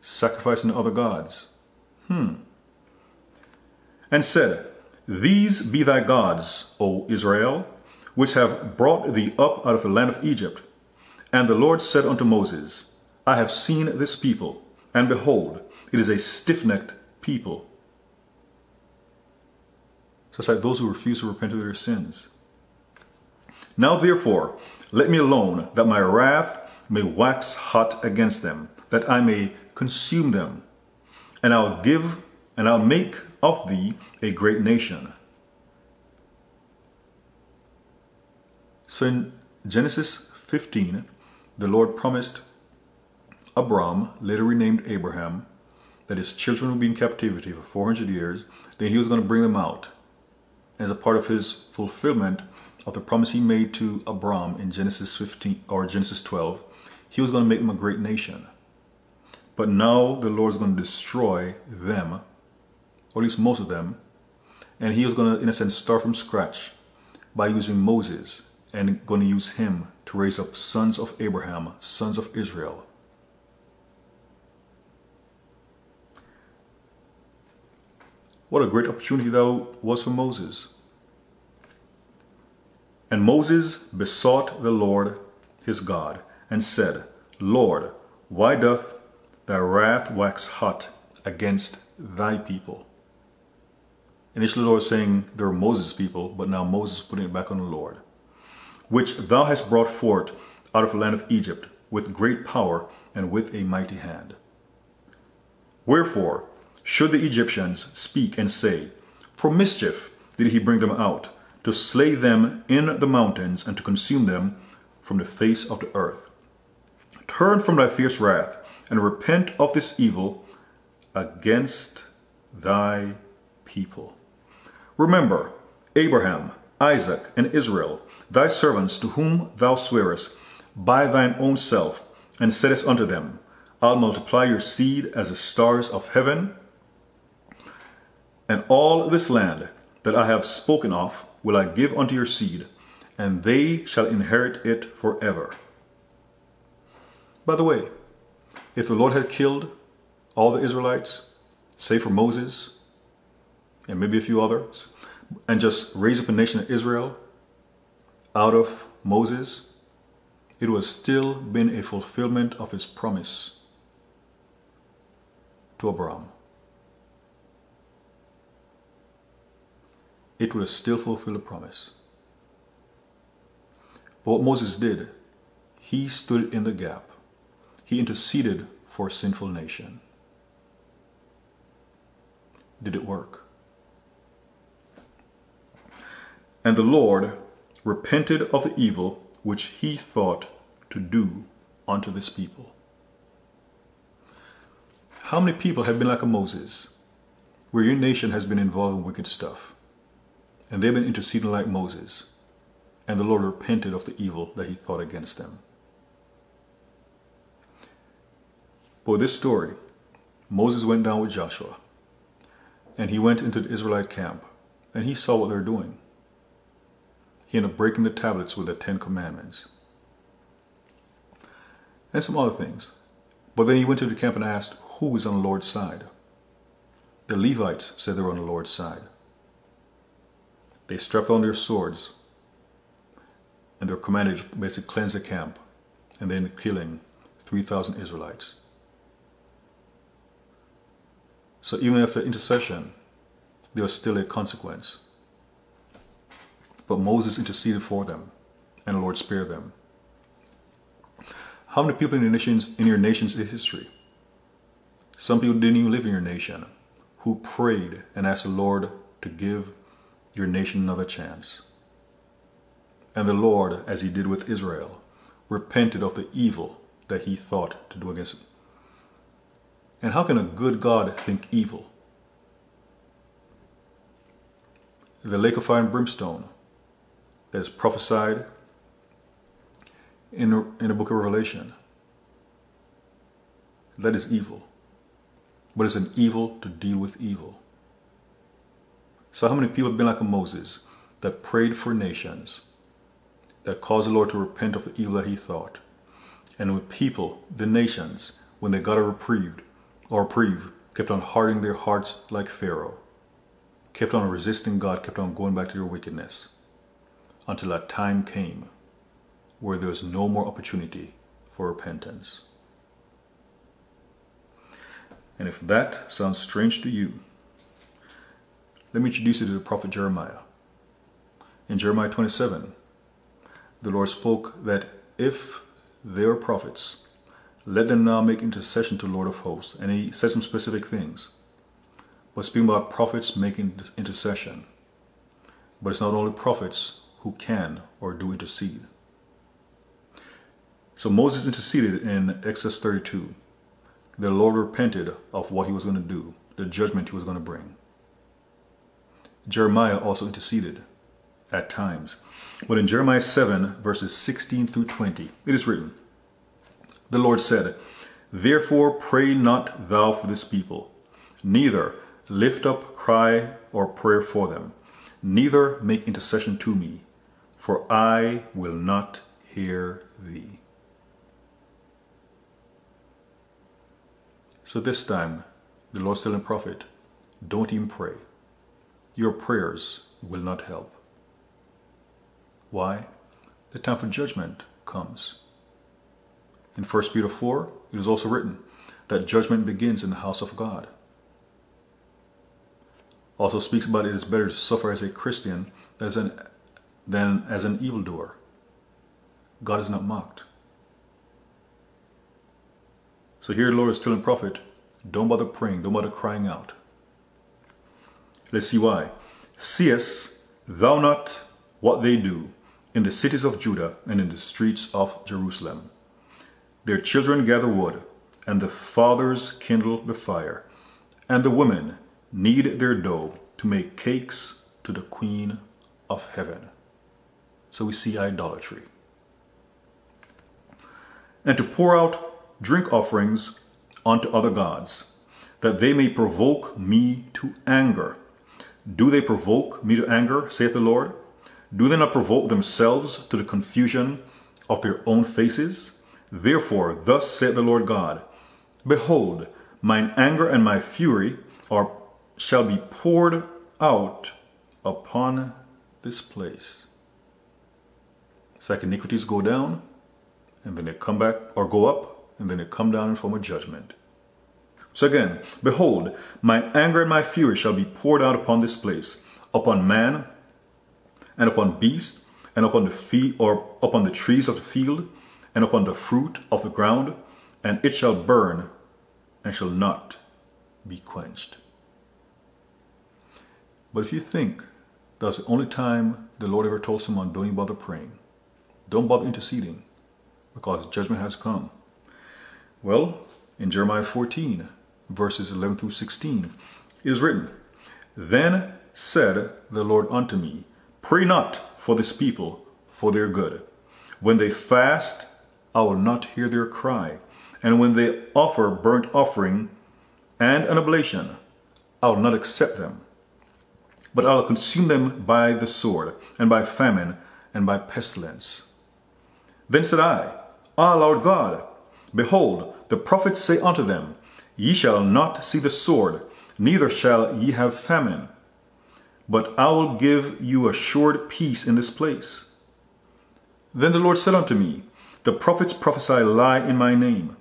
Sacrificing other gods. Hmm. And said, These be thy gods, O Israel, which have brought thee up out of the land of Egypt. And the Lord said unto Moses, I have seen this people, and behold, it is a stiff necked people. So it's like those who refuse to repent of their sins. Now therefore, let me alone, that my wrath may wax hot against them, that I may consume them. And I'll give, and I'll make of thee a great nation. So in Genesis 15, the Lord promised Abram, later renamed Abraham, that his children would be in captivity for 400 years, then he was going to bring them out. As a part of his fulfillment of the promise he made to Abram in Genesis 15 or Genesis 12, he was going to make them a great nation. But now the Lord is going to destroy them, or at least most of them, and he was going to, in a sense, start from scratch by using Moses and going to use him to raise up sons of Abraham, sons of Israel. What a great opportunity that was for Moses. And Moses besought the Lord his God and said, Lord, why doth thy wrath wax hot against thy people? Initially, the Lord was saying they were Moses' people, but now Moses is putting it back on the Lord which thou hast brought forth out of the land of Egypt with great power and with a mighty hand. Wherefore should the Egyptians speak and say, For mischief did he bring them out, to slay them in the mountains and to consume them from the face of the earth. Turn from thy fierce wrath and repent of this evil against thy people. Remember Abraham, Isaac, and Israel, thy servants to whom thou swearest by thine own self, and saidst unto them, I'll multiply your seed as the stars of heaven, and all this land that I have spoken of will I give unto your seed, and they shall inherit it forever. By the way, if the Lord had killed all the Israelites, save for Moses and maybe a few others, and just raise up a nation of Israel out of Moses, it would have still been a fulfillment of his promise to Abraham. It would have still fulfilled the promise. But what Moses did, he stood in the gap. He interceded for a sinful nation. Did it work? And the Lord repented of the evil which he thought to do unto this people. How many people have been like a Moses, where your nation has been involved in wicked stuff, and they've been interceding like Moses, and the Lord repented of the evil that he thought against them? For this story, Moses went down with Joshua, and he went into the Israelite camp, and he saw what they're doing he ended up breaking the tablets with the Ten Commandments. And some other things. But then he went to the camp and asked, who is on the Lord's side? The Levites said they were on the Lord's side. They strapped on their swords and they were commanded to basically cleanse the camp and then killing 3,000 Israelites. So even after intercession, there was still a consequence. But Moses interceded for them, and the Lord spared them. How many people in your nation's, in your nation's history? Some people didn't even live in your nation who prayed and asked the Lord to give your nation another chance. And the Lord, as he did with Israel, repented of the evil that he thought to do against. And how can a good God think evil? the lake of fire and brimstone that is prophesied in, in the book of Revelation. That is evil. But it's an evil to deal with evil. So how many people have been like a Moses that prayed for nations, that caused the Lord to repent of the evil that he thought? And when people, the nations, when they got a reprieve or reprieve, kept on hardening their hearts like Pharaoh, kept on resisting God, kept on going back to their wickedness, until a time came where there was no more opportunity for repentance. And if that sounds strange to you, let me introduce you to the prophet Jeremiah. In Jeremiah 27, the Lord spoke that if their prophets, let them now make intercession to Lord of hosts. And he said some specific things. But speaking about prophets making intercession. But it's not only prophets who can or do intercede. So Moses interceded in Exodus 32. The Lord repented of what he was going to do, the judgment he was going to bring. Jeremiah also interceded at times. But in Jeremiah 7, verses 16 through 20, it is written, The Lord said, Therefore pray not thou for this people, neither lift up cry or prayer for them, neither make intercession to me, for I will not hear thee. So this time, the Lord's telling the prophet, don't even pray. Your prayers will not help. Why? The time for judgment comes. In 1 Peter 4, it is also written that judgment begins in the house of God. Also speaks about it is better to suffer as a Christian as an, than as an evildoer. God is not mocked. So here the Lord is telling prophet, don't bother praying, don't bother crying out. Let's see why. Seest thou not what they do in the cities of Judah and in the streets of Jerusalem? Their children gather wood, and the fathers kindle the fire, and the women knead their dough to make cakes to the queen of heaven. So we see idolatry. And to pour out drink offerings unto other gods, that they may provoke me to anger. Do they provoke me to anger, saith the Lord? Do they not provoke themselves to the confusion of their own faces? Therefore, thus saith the Lord God, Behold, mine anger and my fury are shall be poured out upon this place. It's like iniquities go down, and then they come back or go up, and then they come down in form of judgment. So again, behold, my anger and my fury shall be poured out upon this place, upon man, and upon beast, and upon the fee or upon the trees of the field, and upon the fruit of the ground, and it shall burn, and shall not be quenched. But if you think that's the only time the Lord ever told someone, don't even bother praying, don't bother interceding, because judgment has come. Well, in Jeremiah 14, verses 11 through 16, it is written, Then said the Lord unto me, Pray not for this people for their good. When they fast, I will not hear their cry. And when they offer burnt offering and an oblation, I will not accept them. But I will consume them by the sword, and by famine, and by pestilence. Then said I, Ah, Lord God, Behold, the prophets say unto them, Ye shall not see the sword, neither shall ye have famine. But I will give you assured peace in this place. Then the Lord said unto me, The prophets prophesy lie in my name.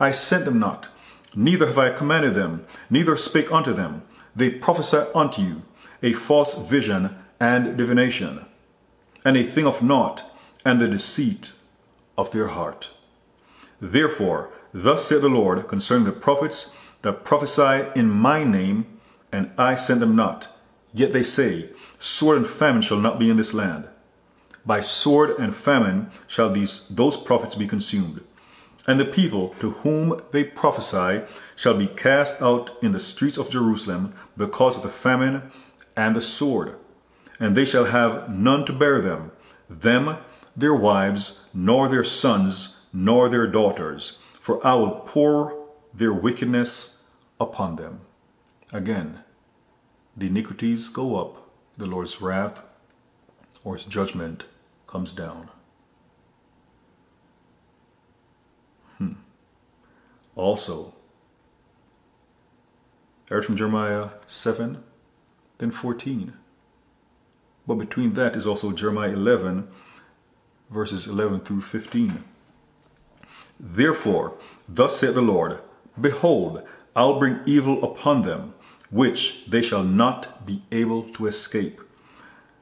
I sent them not, neither have I commanded them, neither spake unto them. They prophesy unto you a false vision and divination, and a thing of naught, and the deceit of their heart. Therefore, thus said the Lord concerning the prophets that prophesy in my name, and I send them not. Yet they say, Sword and famine shall not be in this land. By sword and famine shall these those prophets be consumed. And the people to whom they prophesy shall be cast out in the streets of Jerusalem because of the famine and the sword. and they shall have none to bear them, them, their wives, nor their sons, nor their daughters, for I will pour their wickedness upon them. Again, the iniquities go up, the Lord's wrath or his judgment comes down. Hmm. Also, I heard from Jeremiah 7, then 14. But between that is also Jeremiah 11, verses 11 through 15. Therefore, thus saith the Lord, Behold, I'll bring evil upon them, which they shall not be able to escape.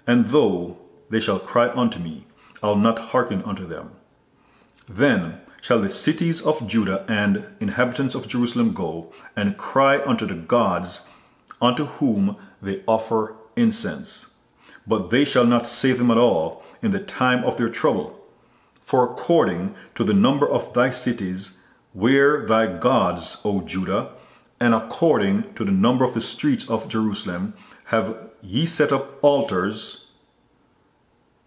And though they shall cry unto me, I'll not hearken unto them. Then shall the cities of Judah and inhabitants of Jerusalem go and cry unto the gods unto whom they offer incense. But they shall not save them at all in the time of their trouble. For according to the number of thy cities, where thy gods, O Judah, and according to the number of the streets of Jerusalem, have ye set up altars.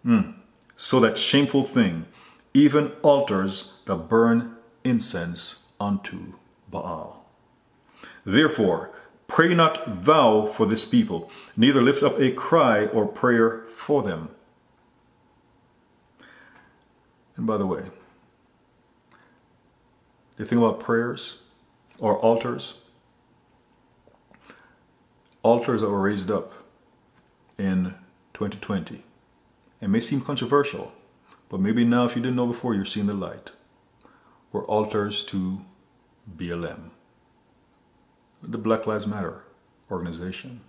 Mm, so that shameful thing, even altars that burn incense unto Baal. Therefore, pray not thou for this people, neither lift up a cry or prayer for them. And by the way, the thing about prayers or altars, altars that were raised up in 2020. It may seem controversial, but maybe now, if you didn't know before, you're seeing the light. Were altars to BLM, the Black Lives Matter organization.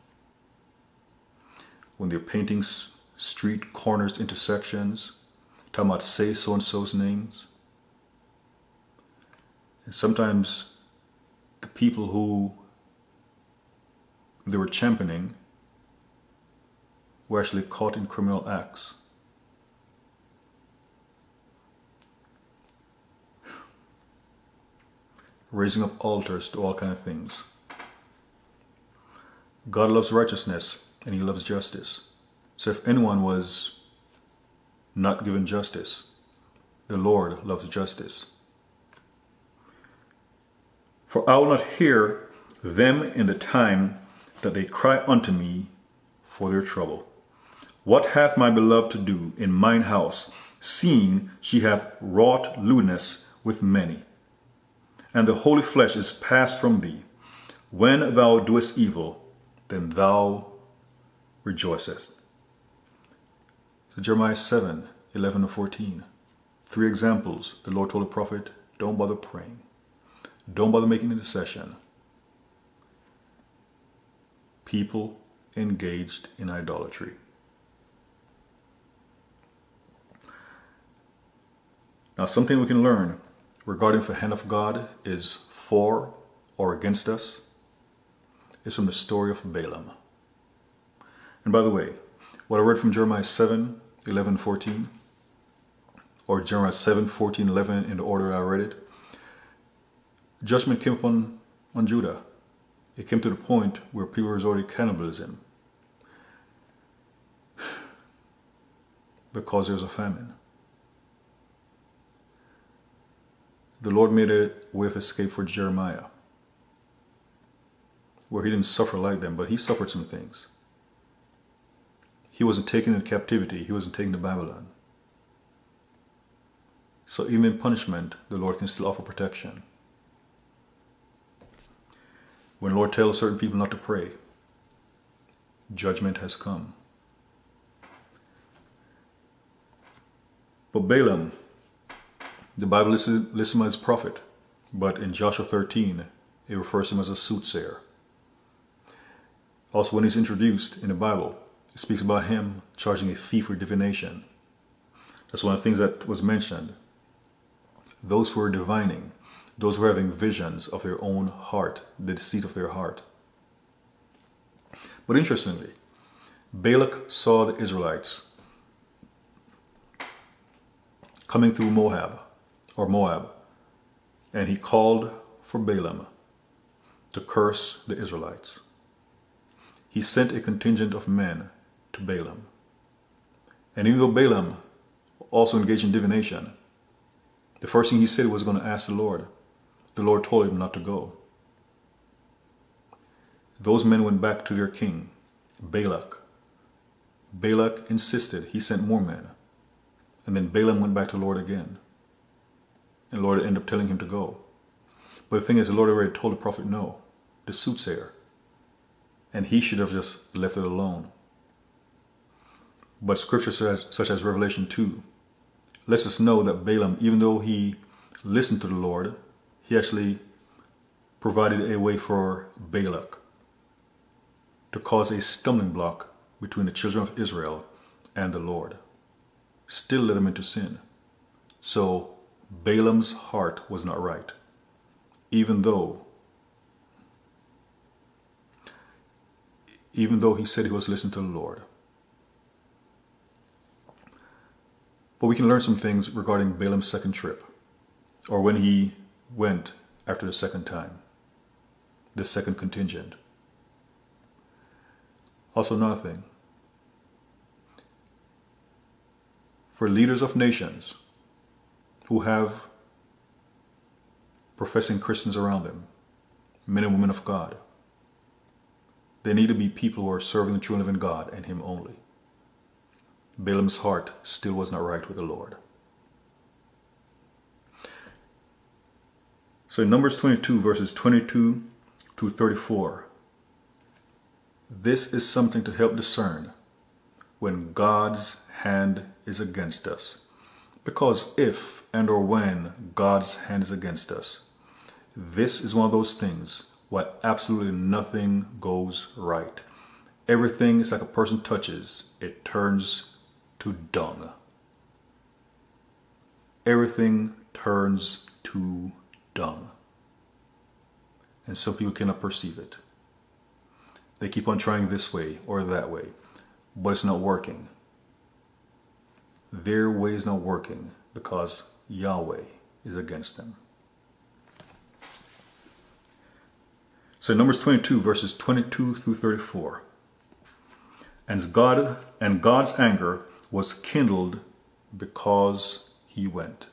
When they're painting street corners, intersections, talking about say so and so's names. And sometimes the people who they were championing were actually caught in criminal acts. Raising up altars to all kind of things. God loves righteousness and he loves justice. So if anyone was not given justice, the Lord loves justice. For I will not hear them in the time that they cry unto me for their trouble. What hath my beloved to do in mine house, seeing she hath wrought lewdness with many? And the holy flesh is passed from thee. When thou doest evil, then thou rejoicest. So Jeremiah 7, 11 to 14. Three examples. The Lord told the prophet, don't bother praying. Don't bother making intercession. People engaged in idolatry. Now, something we can learn regarding the hand of God is for or against us is from the story of Balaam. And by the way, what I read from Jeremiah 7 11 14, or Jeremiah 7 14 11 in the order I read it, judgment came upon on Judah. It came to the point where people resorted to cannibalism because there was a famine. The Lord made a way of escape for Jeremiah, where he didn't suffer like them, but he suffered some things. He wasn't taken into captivity. He wasn't taken to Babylon. So even in punishment, the Lord can still offer protection. When the Lord tells certain people not to pray, judgment has come. But Balaam, the Bible lists him as a prophet, but in Joshua 13, it refers to him as a soothsayer. Also, when he's introduced in the Bible, it speaks about him charging a fee for divination. That's one of the things that was mentioned. Those who are divining, those who are having visions of their own heart, the deceit of their heart. But interestingly, Balak saw the Israelites coming through Moab or Moab, and he called for Balaam to curse the Israelites. He sent a contingent of men to Balaam. And even though Balaam also engaged in divination, the first thing he said was going to ask the Lord. The Lord told him not to go. Those men went back to their king, Balak. Balak insisted. He sent more men. And then Balaam went back to the Lord again. And the Lord ended up telling him to go. But the thing is, the Lord already told the prophet no, the soothsayer. And he should have just left it alone. But scripture says, such as Revelation 2, lets us know that Balaam, even though he listened to the Lord, he actually provided a way for Balak to cause a stumbling block between the children of Israel and the Lord. Still led them into sin. So Balaam's heart was not right, even though even though he said he was listening to the Lord. But we can learn some things regarding Balaam's second trip, or when he went after the second time, the second contingent. Also, another thing for leaders of nations who have professing Christians around them, men and women of God, they need to be people who are serving the true and living God and Him only. Balaam's heart still was not right with the Lord. So in Numbers 22, verses 22 through 34, this is something to help discern when God's hand is against us. Because if and or when God's hand is against us, this is one of those things where absolutely nothing goes right. Everything is like a person touches, it turns to dung. Everything turns to dung. And some people cannot perceive it. They keep on trying this way or that way, but it's not working. Their way is not working because Yahweh is against them. So Numbers 22 verses 22 through 34. And God and God's anger was kindled because he went.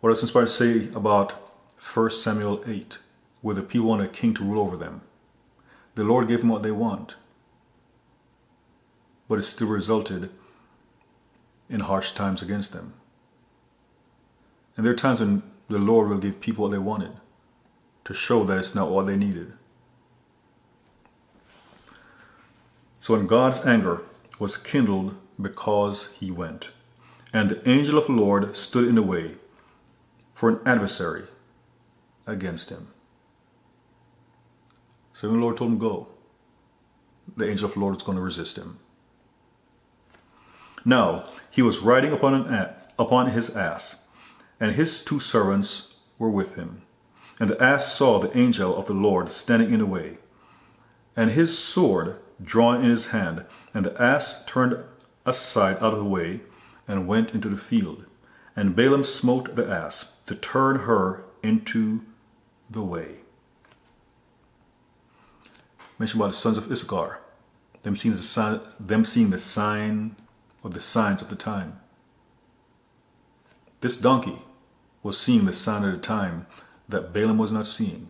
What does inspired to say about 1 Samuel 8, where the people want a king to rule over them? The Lord gave them what they want, but it still resulted in harsh times against them. And there are times when the Lord will give people what they wanted to show that it's not all they needed. So when God's anger was kindled because he went, and the angel of the Lord stood in the way for an adversary against him. So when the Lord told him go, the angel of the Lord was going to resist him. Now he was riding upon an upon his ass, and his two servants were with him. And the ass saw the angel of the Lord standing in the way, and his sword drawn in his hand. And the ass turned aside out of the way and went into the field. And Balaam smote the ass to turn her into the way. Mention about the sons of Issachar, them seeing the sign, them seeing the sign or the signs of the time. This donkey was seeing the sign of the time that Balaam was not seeing.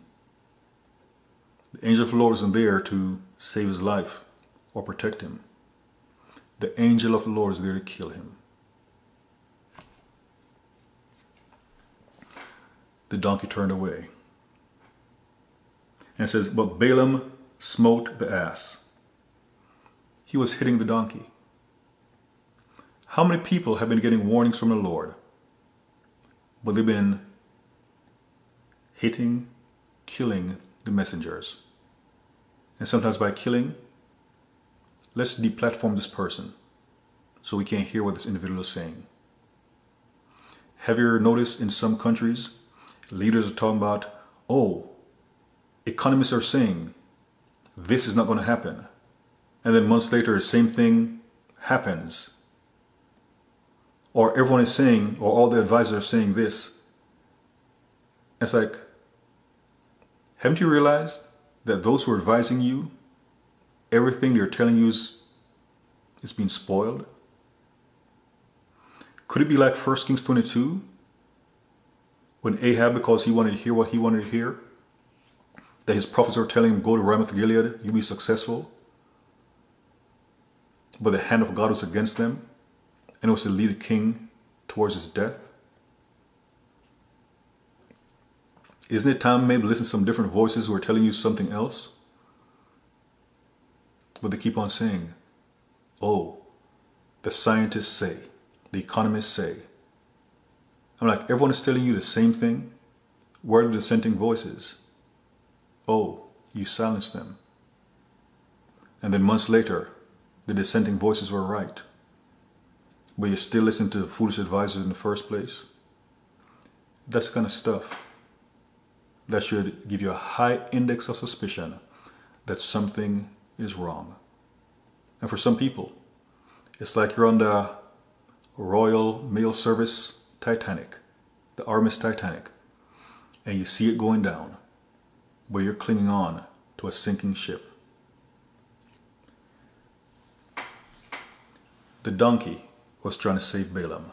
The angel of the Lord isn't there to save his life or protect him. The angel of the Lord is there to kill him. The donkey turned away. And says, But Balaam smote the ass. He was hitting the donkey. How many people have been getting warnings from the Lord, but they've been hitting, killing the messengers. And sometimes by killing, let's deplatform this person so we can't hear what this individual is saying. Have you noticed in some countries, leaders are talking about, oh, economists are saying this is not going to happen. And then months later, the same thing happens. Or everyone is saying, or all the advisors are saying this. It's like, haven't you realized that those who are advising you everything they're telling you is, is being spoiled? Could it be like 1 Kings 22? When Ahab, because he wanted to hear what he wanted to hear, that his prophets are telling him, go to Ramoth Gilead, you'll be successful. But the hand of God was against them, and it was to lead the king towards his death. Isn't it time maybe listen to some different voices who are telling you something else? But they keep on saying, oh, the scientists say, the economists say. I'm like, everyone is telling you the same thing. Where are the dissenting voices? Oh, you silenced them. And then months later, the dissenting voices were right. But you're still listen to foolish advisors in the first place. That's kind of stuff that should give you a high index of suspicion that something is wrong. And for some people, it's like you're on the Royal Mail Service Titanic, the RMS Titanic, and you see it going down, but you're clinging on to a sinking ship. The donkey was trying to save Balaam,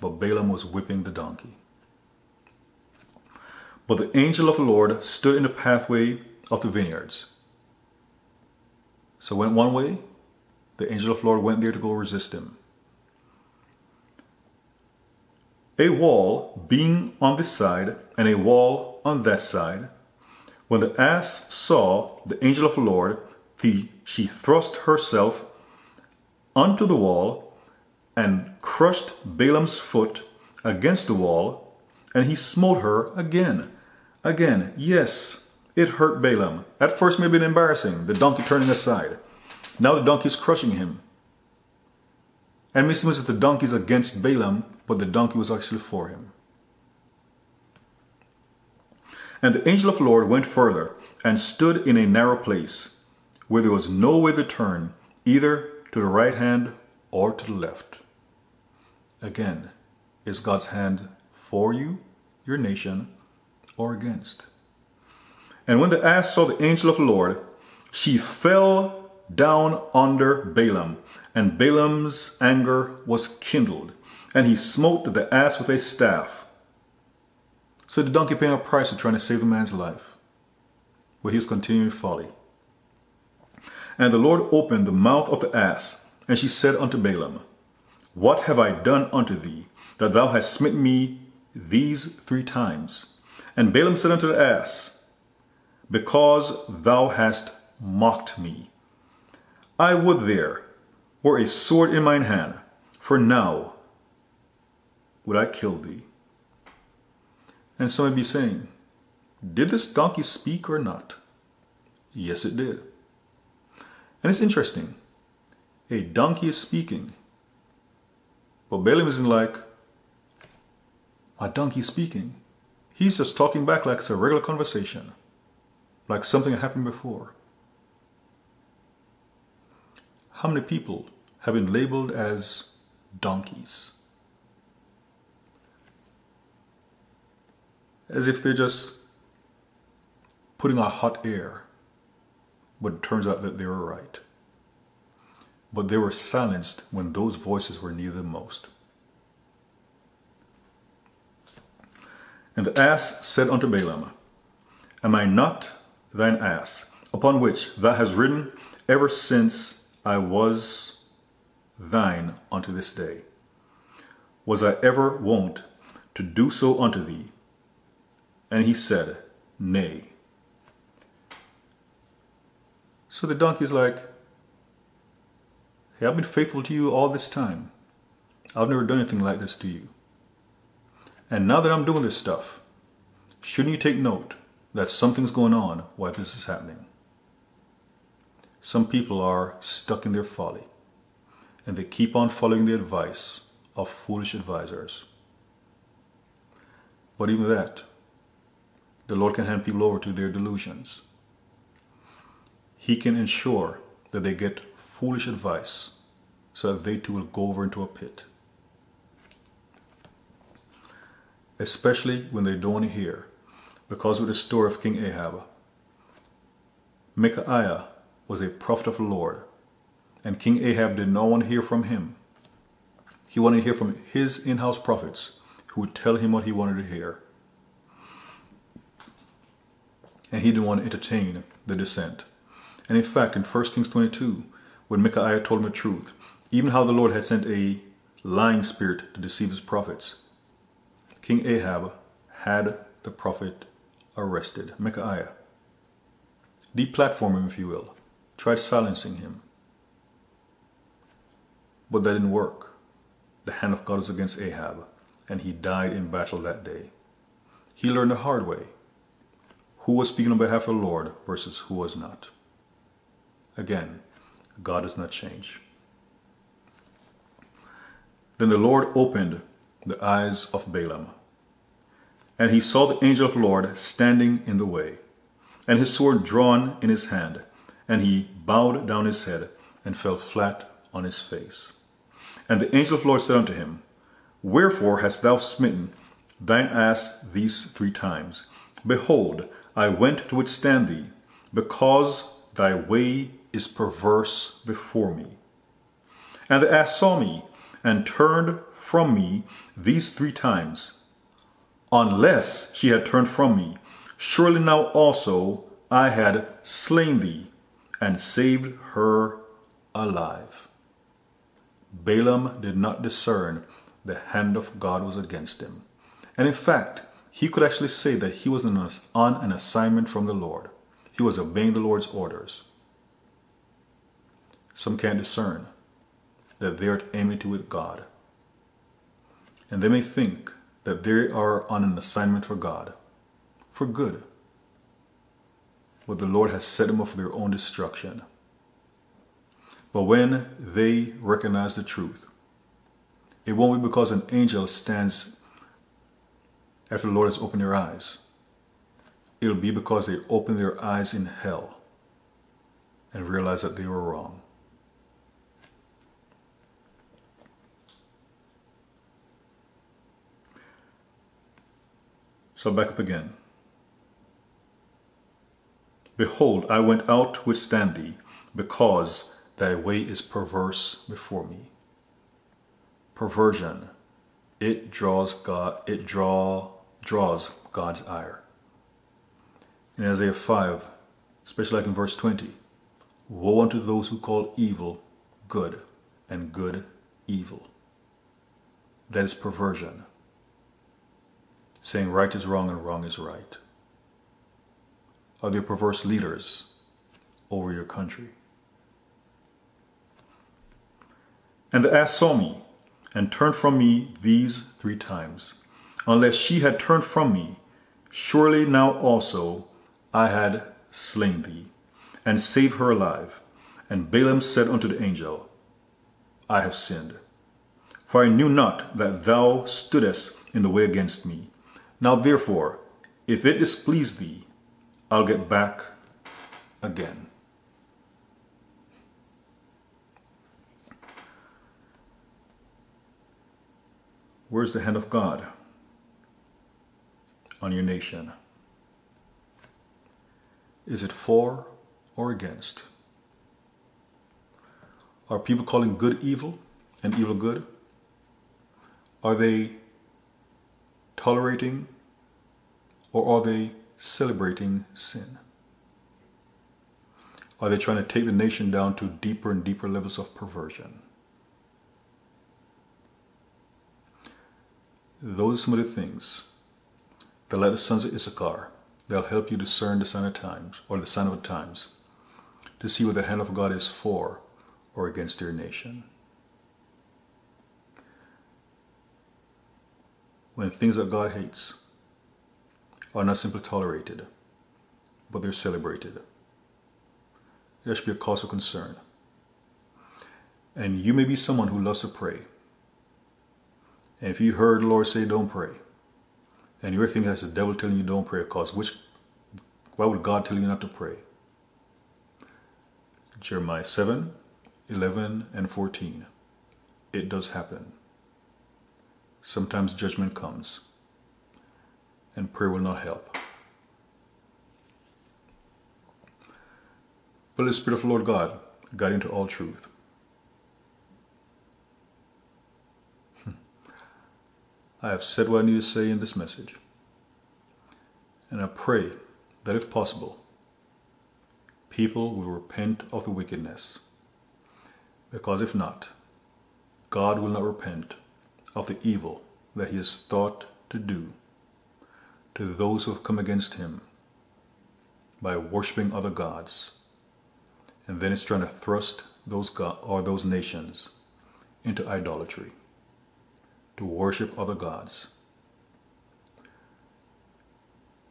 but Balaam was whipping the donkey. But the angel of the Lord stood in the pathway of the vineyards. So went one way, the angel of the Lord went there to go resist him. A wall being on this side and a wall on that side. When the ass saw the angel of the Lord, the, she thrust herself onto the wall and crushed Balaam's foot against the wall, and he smote her again Again, yes, it hurt Balaam. At first, maybe embarrassing, the donkey turning aside. Now the donkey is crushing him. And it seems that the donkey is against Balaam, but the donkey was actually for him. And the angel of the Lord went further and stood in a narrow place where there was no way to turn, either to the right hand or to the left. Again, is God's hand for you, your nation, or against. And when the ass saw the angel of the Lord, she fell down under Balaam, and Balaam's anger was kindled, and he smote the ass with a staff. So the donkey paying a price for trying to save a man's life, but he was continuing folly. And the Lord opened the mouth of the ass, and she said unto Balaam, What have I done unto thee, that thou hast smitten me these three times? And Balaam said unto the ass, Because thou hast mocked me, I would there were a sword in mine hand, for now would I kill thee. And some may be saying, Did this donkey speak or not? Yes, it did. And it's interesting. A donkey is speaking. But Balaam isn't like, a donkey speaking. He's just talking back like it's a regular conversation, like something happened before. How many people have been labeled as donkeys? As if they're just putting out hot air, but it turns out that they were right. But they were silenced when those voices were needed most. And the ass said unto Balaam, Am I not thine ass, upon which thou hast ridden ever since I was thine unto this day? Was I ever wont to do so unto thee? And he said, Nay. So the donkey's like, Hey, I've been faithful to you all this time. I've never done anything like this to you. And now that I'm doing this stuff, shouldn't you take note that something's going on while this is happening? Some people are stuck in their folly and they keep on following the advice of foolish advisors. But even that, the Lord can hand people over to their delusions. He can ensure that they get foolish advice so that they too will go over into a pit. especially when they don't hear, because of the story of King Ahab. Micaiah was a prophet of the Lord, and King Ahab did not want to hear from him. He wanted to hear from his in house prophets who would tell him what he wanted to hear. And he didn't want to entertain the dissent. And in fact, in 1 Kings 22, when Micaiah told him the truth, even how the Lord had sent a lying spirit to deceive his prophets, King Ahab had the prophet arrested, Micaiah. Deplatform him, if you will. Tried silencing him. But that didn't work. The hand of God was against Ahab, and he died in battle that day. He learned the hard way who was speaking on behalf of the Lord versus who was not. Again, God does not change. Then the Lord opened the eyes of Balaam, and he saw the angel of the Lord standing in the way, and his sword drawn in his hand, and he bowed down his head and fell flat on his face. And the angel of the Lord said unto him, Wherefore hast thou smitten thine ass these three times? Behold, I went to withstand thee, because thy way is perverse before me. And the ass saw me, and turned from me these three times. Unless she had turned from me, surely now also I had slain thee, and saved her alive. Balaam did not discern the hand of God was against him. And in fact, he could actually say that he was on an assignment from the Lord. He was obeying the Lord's orders. Some can't discern that they are at enmity with God. And they may think that they are on an assignment for God, for good. But the Lord has set them up for their own destruction. But when they recognize the truth, it won't be because an angel stands after the Lord has opened their eyes. It'll be because they opened their eyes in hell and realized that they were wrong. So back up again. Behold, I went out to withstand thee, because thy way is perverse before me. Perversion, it draws God, it draw, draws God's ire. In Isaiah 5, especially like in verse 20, woe unto those who call evil good and good evil. That is perversion saying right is wrong and wrong is right? Are there perverse leaders over your country? And the ass saw me and turned from me these three times. Unless she had turned from me, surely now also I had slain thee, and saved her alive. And Balaam said unto the angel, I have sinned, for I knew not that thou stoodest in the way against me. Now therefore, if it displease thee, I'll get back again. Where's the hand of God on your nation? Is it for or against? Are people calling good evil and evil good? Are they tolerating or are they celebrating sin? Are they trying to take the nation down to deeper and deeper levels of perversion? Those are some of the things that, like the sons of Issachar, they'll help you discern the sign of times or the sign of the times to see what the hand of God is for or against your nation. When things that God hates are not simply tolerated, but they're celebrated. There should be a cause of concern. And you may be someone who loves to pray. And if you heard the Lord say, don't pray, and you're thinking that's the devil telling you don't pray, cause which, why would God tell you not to pray? Jeremiah 7, 11, and 14. It does happen sometimes judgment comes and prayer will not help. but the Spirit of the Lord God guide into all truth. Hmm. I have said what I need to say in this message. And I pray that if possible, people will repent of the wickedness. Because if not, God will not repent of the evil that he has thought to do to those who have come against him by worshiping other gods. And then it's trying to thrust those or those nations into idolatry, to worship other gods.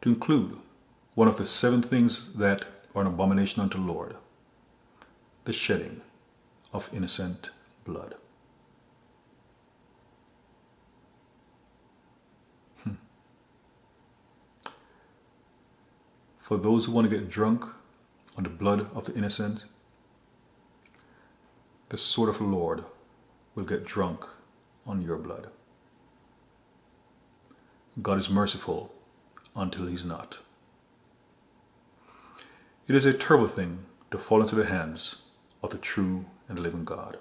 To include one of the seven things that are an abomination unto the Lord, the shedding of innocent blood. For those who want to get drunk on the blood of the innocent, the sword of the Lord will get drunk on your blood. God is merciful until he's not. It is a terrible thing to fall into the hands of the true and living God.